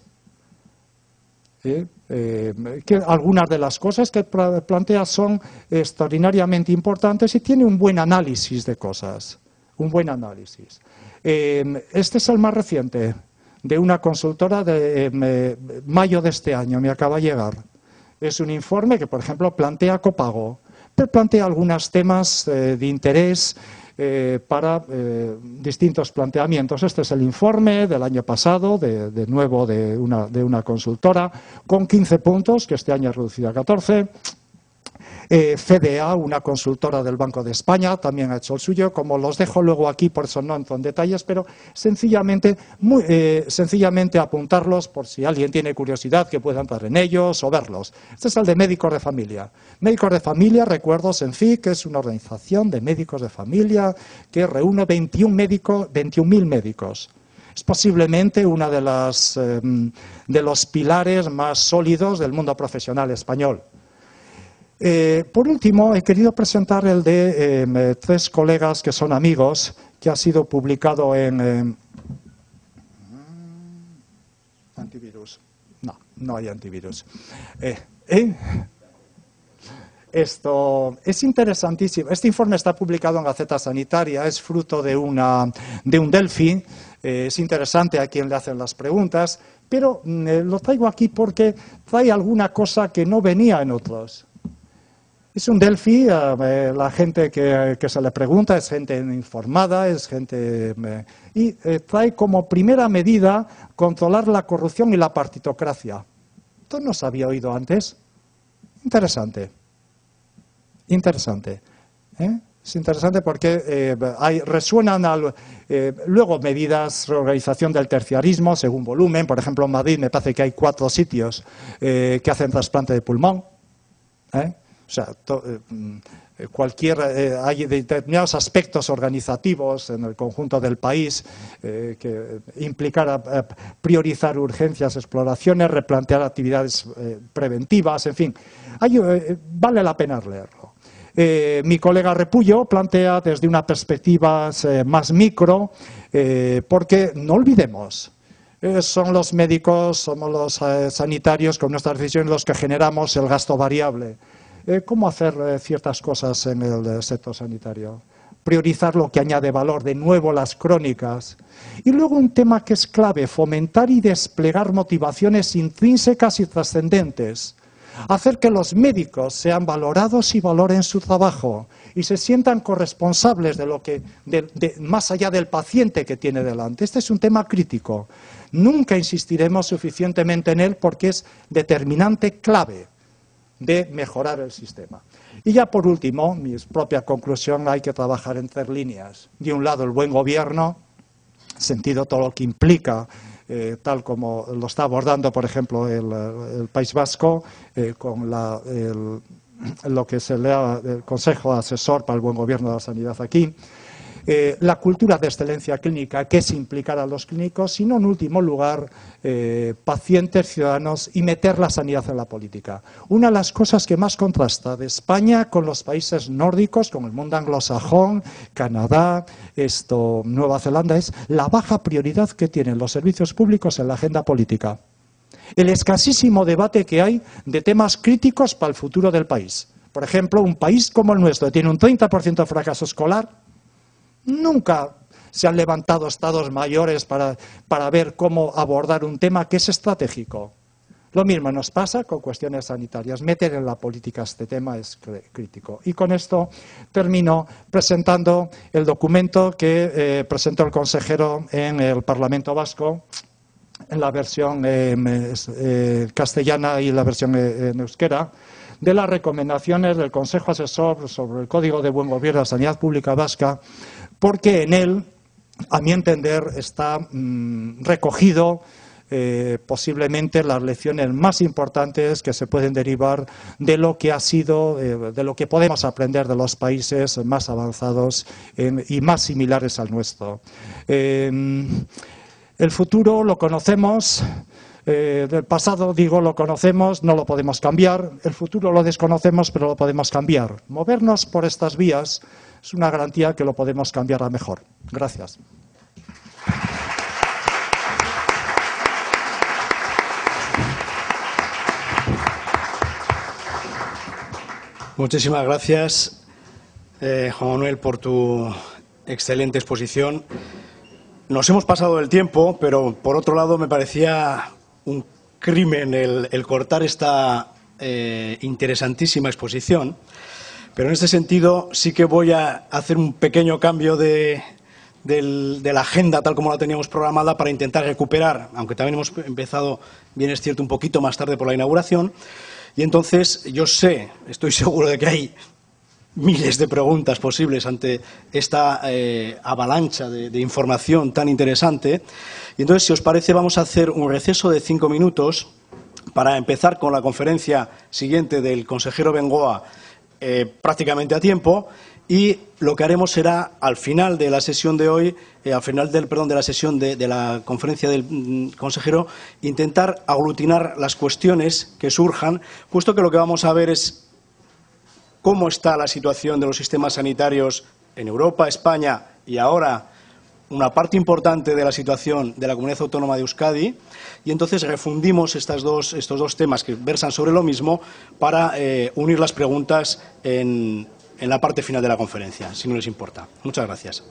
¿Eh? Eh, que algunas de las cosas que plantea son extraordinariamente importantes y tiene un buen análisis de cosas, un buen análisis. Eh, este es el más reciente, de una consultora de eh, mayo de este año, me acaba de llegar. Es un informe que, por ejemplo, plantea copago, pero plantea algunos temas eh, de interés para distintos planteamientos. Este es el informe del año pasado, de, nuevo de una, consultora, con 15 puntos, que este año ha reducido a 14. Eh, FDA, una consultora del Banco de España, también ha hecho el suyo. Como los dejo luego aquí, por eso no entro en detalles, pero sencillamente, eh, sencillamente apuntarlos por si alguien tiene curiosidad que pueda entrar en ellos o verlos. Este es el de médicos de familia. Médicos de familia, recuerdo, Senfi, que es una organización de médicos de familia que reúne 21 médicos, 21.000 médicos. Es posiblemente uno de, em, de los pilares más sólidos del mundo profesional español. Eh, por último, he querido presentar el de em, tres colegas que son amigos, que ha sido publicado en... Em, antivirus. No, no hay antivirus. Eh, ¿eh? Esto es interesantísimo. Este informe está publicado en Gaceta Sanitaria, es fruto de, una, de un Delphi eh, es interesante a quien le hacen las preguntas, pero mm, eh, lo traigo aquí porque trae alguna cosa que no venía en otros. Es un Delphi, eh, la gente que, se le pregunta es gente informada, es gente... y trae como primera medida controlar la corrupción y la partitocracia. Esto no se había oído antes. Interesante. Interesante. ¿eh? Es interesante porque eh, resuenan eh, luego medidas, reorganización del terciarismo según volumen. Por ejemplo, en Madrid me parece que hay cuatro sitios que hacen trasplante de pulmón. O sea, mm, cualquier, hay determinados aspectos organizativos en el conjunto del país que implicar priorizar urgencias, exploraciones, replantear actividades preventivas, en fin, vale la pena leerlo. Eh, mi colega Repullo plantea desde una perspectiva eh, más micro, eh, porque no olvidemos, son los médicos, somos los sanitarios con nuestras decisiones los que generamos el gasto variable. ¿Cómo hacer ciertas cosas en el sector sanitario? Priorizar lo que añade valor, de nuevo las crónicas. Y luego un tema que es clave, fomentar y desplegar motivaciones intrínsecas y trascendentes hacer que los médicos sean valorados y valoren su trabajo y se sientan corresponsables de lo que, más allá del paciente que tiene delante. Este es un tema crítico. Nunca insistiremos suficientemente en él porque es determinante clave de mejorar el sistema. Y ya por último, mi propia conclusión, hay que trabajar en tres líneas. De un lado, el buen gobierno, sentido todo lo que implica eh, tal como lo está abordando, por ejemplo, el, País Vasco, eh, con lo que se le el Consejo Asesor para el Buen Gobierno de la Sanidad aquí. Eh, la cultura de excelencia clínica, que es implicar a los clínicos, y no en último lugar eh, pacientes, ciudadanos y meter la sanidad en la política. Una de las cosas que más contrasta de España con los países nórdicos, con el mundo anglosajón, Canadá, esto, Nueva Zelanda, es la baja prioridad que tienen los servicios públicos en la agenda política. El escasísimo debate que hay de temas críticos para el futuro del país. Por ejemplo, un país como el nuestro tiene un 30% de fracaso escolar, Nunca se han levantado estados mayores para, ver cómo abordar un tema que es estratégico. Lo mismo nos pasa con cuestiones sanitarias. Meter en la política este tema es crítico. Y con esto termino presentando el documento que eh, presentó el consejero en el Parlamento Vasco, en la versión em, eh, castellana y la versión eh, en euskera, de las recomendaciones del Consejo Asesor sobre el Código de Buen Gobierno de la Sanidad Pública Vasca porque en él, a mi entender, está mm, recogido eh, posiblemente las lecciones más importantes que se pueden derivar de lo que ha sido, eh, de lo que podemos aprender de los países más avanzados y más similares al nuestro. Em, el futuro lo conocemos, eh, del pasado, digo, lo conocemos, no lo podemos cambiar, el futuro lo desconocemos, pero lo podemos cambiar. Movernos por estas vías es una garantía que lo podemos cambiar a mejor. Gracias. Muchísimas gracias, eh, Juan Manuel, por tu excelente exposición. Nos hemos pasado el tiempo, pero por otro lado me parecía un crimen el, cortar esta eh, interesantísima exposición. Pero en este sentido sí que voy a hacer un pequeño cambio de, la agenda tal como la teníamos programada para intentar recuperar, aunque también hemos empezado, bien es cierto, un poquito más tarde por la inauguración, Y entonces yo sé, estoy [laughs] seguro de que hay miles de preguntas posibles ante esta eh, avalancha de, información tan interesante. Y entonces, si os parece, vamos a hacer un receso de cinco minutos para empezar con la conferencia siguiente del consejero Bengoa eh, prácticamente a tiempo y lo que haremos será al final de la sesión de hoy, eh, al final del perdón de la sesión de, de la conferencia del mm, consejero, intentar aglutinar las cuestiones que surjan, puesto que lo que vamos a ver es cómo está la situación de los sistemas sanitarios en Europa, España y ahora una parte importante de la situación de la comunidad autónoma de Euskadi y entonces refundimos estos dos temas que versan sobre lo mismo para eh, unir las preguntas en, en la parte final de la conferencia, si no les importa. Muchas gracias.